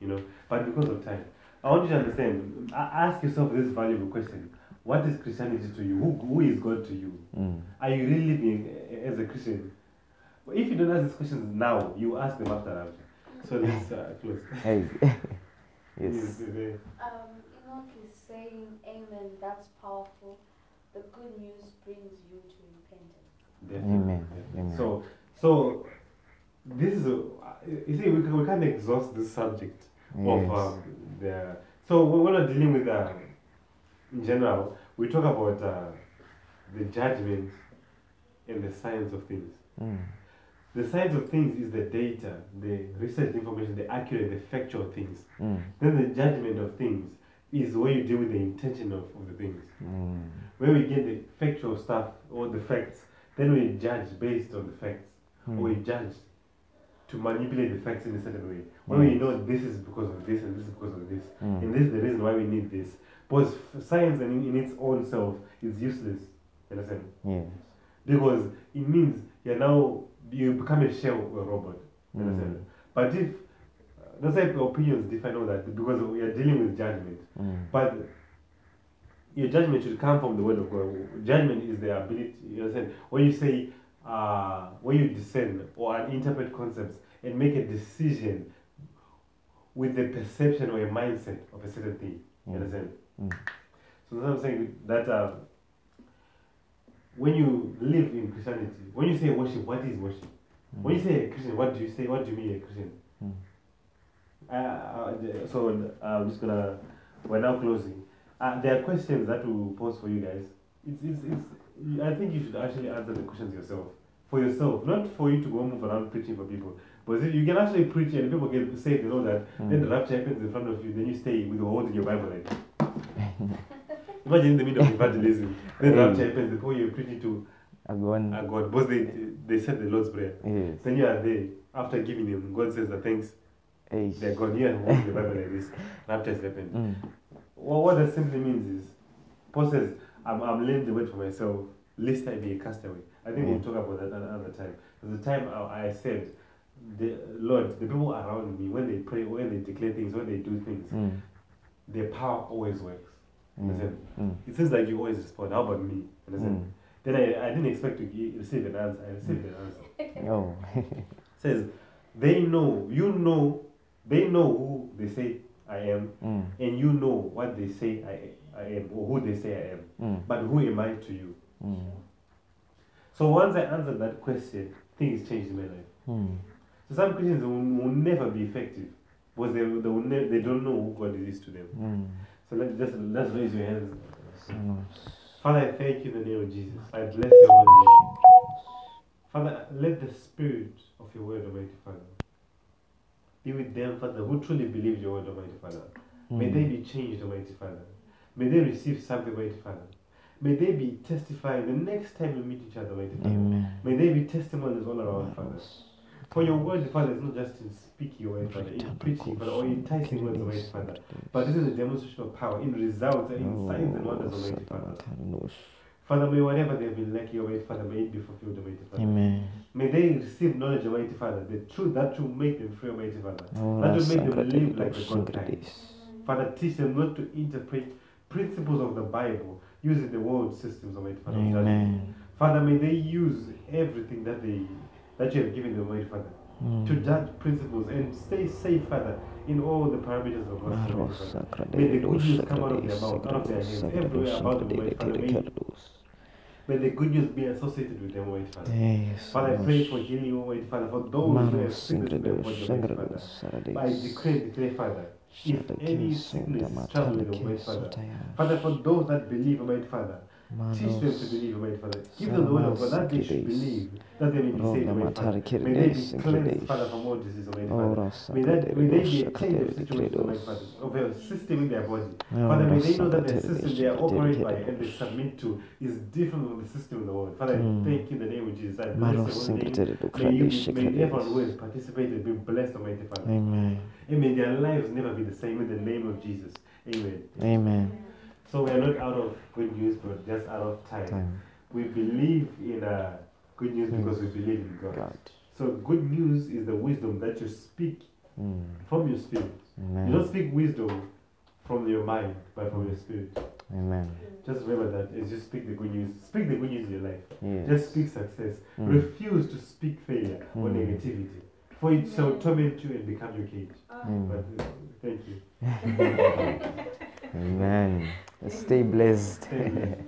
You know. But because of time, I want you to understand. Ask yourself this valuable question: What is Christianity to you? Who, who is God to you? Mm. Are you really living as a Christian? But if you don't ask these questions now, you ask them after rapture. So let's uh, close. Hey. yes. Yes, yes, Um, Enoch is saying, Amen, that's powerful. The good news brings you to repentance. definitely, Amen. Amen. So, so this is a, you see, we, can- we can't exhaust this subject of um, the. So when we're not dealing with uh, in general, we talk about uh, the judgment and the science of things. Mm. The science of things is the data, the research information, the accurate, the factual things. Mm. Then the judgment of things is where you deal with the intention of, of the things. Mm. When we get the factual stuff or the facts, then we judge based on the facts. Or we Mm. judge to manipulate the facts in a certain way. When we Mm. know this is because of this and this is because of this. Mm. And this is the reason why we need this. Because science in, in its own self is useless. You understand? Yes. Because it means you're now, you become a shell of a robot. You Mm. understand? But if, that's why opinions differ and all that, because we are dealing with judgment. Mm. But your judgment should come from the word of God. Judgment is the ability, you understand? When you say, uh, when you discern or interpret concepts and make a decision with the perception or a mindset of a certain thing. You Mm. understand? Mm. So that's what I'm saying that uh, when you live in Christianity, when you say worship, what is worship? When you say a Christian, what do you say? What do you mean a Christian? Mm. Uh, uh, so I'm just gonna. We're now closing. Uh, there are questions that we'll pose for you guys. It's, it's, it's, I think you should actually answer the questions yourself. For yourself, not for you to go move around preaching for people. But if you can actually preach and people can say and know that, then the Mm. rapture happens in front of you, then you stay with the holding your Bible like. Imagine in the middle of evangelism, then Hey. rapture happens, the people you're preaching to I go on. are God. Because they, they said the Lord's Prayer. Yes. Then you are there, after giving them, God says the thanks. They're gone. You are holding the Bible like this. Rapture has happened. Mm. Well, what that simply means is, Paul says, I'm, I'm laying the word for myself, lest I be a castaway. I think we'll Mm. talk about that another time. There's a time I, I said, the Lord, the people around me, when they pray, when they declare things, when they do things, Mm. their power always works. Mm. Understand? Mm. It seems like you always respond. How about me? Understand? Mm. Then I, I didn't expect to ge- receive an answer. I received an answer. Oh. says, they know, you know, they know who they say I am, mm. and you know what they say I I am or who they say I am, Mm. but who am I to you? Mm. So once I answered that question, things changed in my life. Mm. So some Christians will, will never be effective because they, they, will ne- they don't know who God is to them. Mm. So let, just, let's raise your hands. Father, I thank you in the name of Jesus. I bless your holy name. Father, let the spirit of your word, Almighty Father, be with them, Father, who truly believe your word, Almighty Father. May Mm. they be changed, Almighty Father. May they receive something, Almighty Father. May they be testifying the next time we meet each other, Almighty Father. Amen. May they be testimonies all around, Father. For your word, Father, is not just in speaking, Almighty Father, in preaching, Father, or enticing words, Almighty Father. But this is a demonstration of power in results and in signs and wonders, Almighty Father. Father, may whatever they've been lacking, Almighty Father, may it be fulfilled, Almighty Father. Amen. May they receive knowledge, Almighty Father, the truth that will make them free, Almighty Father. Oh, That will make them live like the God kind. Father, teach them not to interpret principles of the Bible using the world systems, Almighty Father. of judgment. Amen. Father, may they use everything that they that you have given them, Almighty Father, to Mm. judge principles and stay safe, Father, in all the parameters of God's Maro Almighty Father. Sagrada May the good news come out of their mouth, out of their hands, everywhere about them, Father. May. May the good news be associated with them, Almighty Father. Yes. Father, I pray for healing, Almighty Father, for those who have sickness in their Sagrada body, Deus, Almighty Sagrada Father. Deus, Sagrada I Deus. decree and declare, Father, if any sickness is Matala them, King Father. Father, for those that believe, Almighty Father, teach them to believe, Almighty Father. Give them the word of God that they should believe, that they may be saved, Father. Matari May they be cleansed. Father, from all disease, Father. Ora May, that, may they be a change of situation, Kiridos. Father, of a system in their body. Father, may they know that the system they are operate by and they submit to is different from the system in the world. Father, Mm. Thank you in the name of Jesus. I bless your holy name. May, you, may everyone who has participated be blessed, Almighty Father. Amen. And may their lives never be the same in the name of Jesus. Amen. Amen. So we are not out of good news, but just out of time. Time. We believe in uh, good news Mm. because we believe in God. God. So good news is the wisdom that you speak Mm. from your spirit. You don't speak wisdom from your mind, but from your spirit. Amen. Just remember that as you speak the good news, speak the good news in your life. Yes. Just speak success. Mm. Refuse to speak failure or Mm. negativity. For it shall torment you and become your cage. Mm. But uh, thank you. Amen. Stay blessed. Thank you.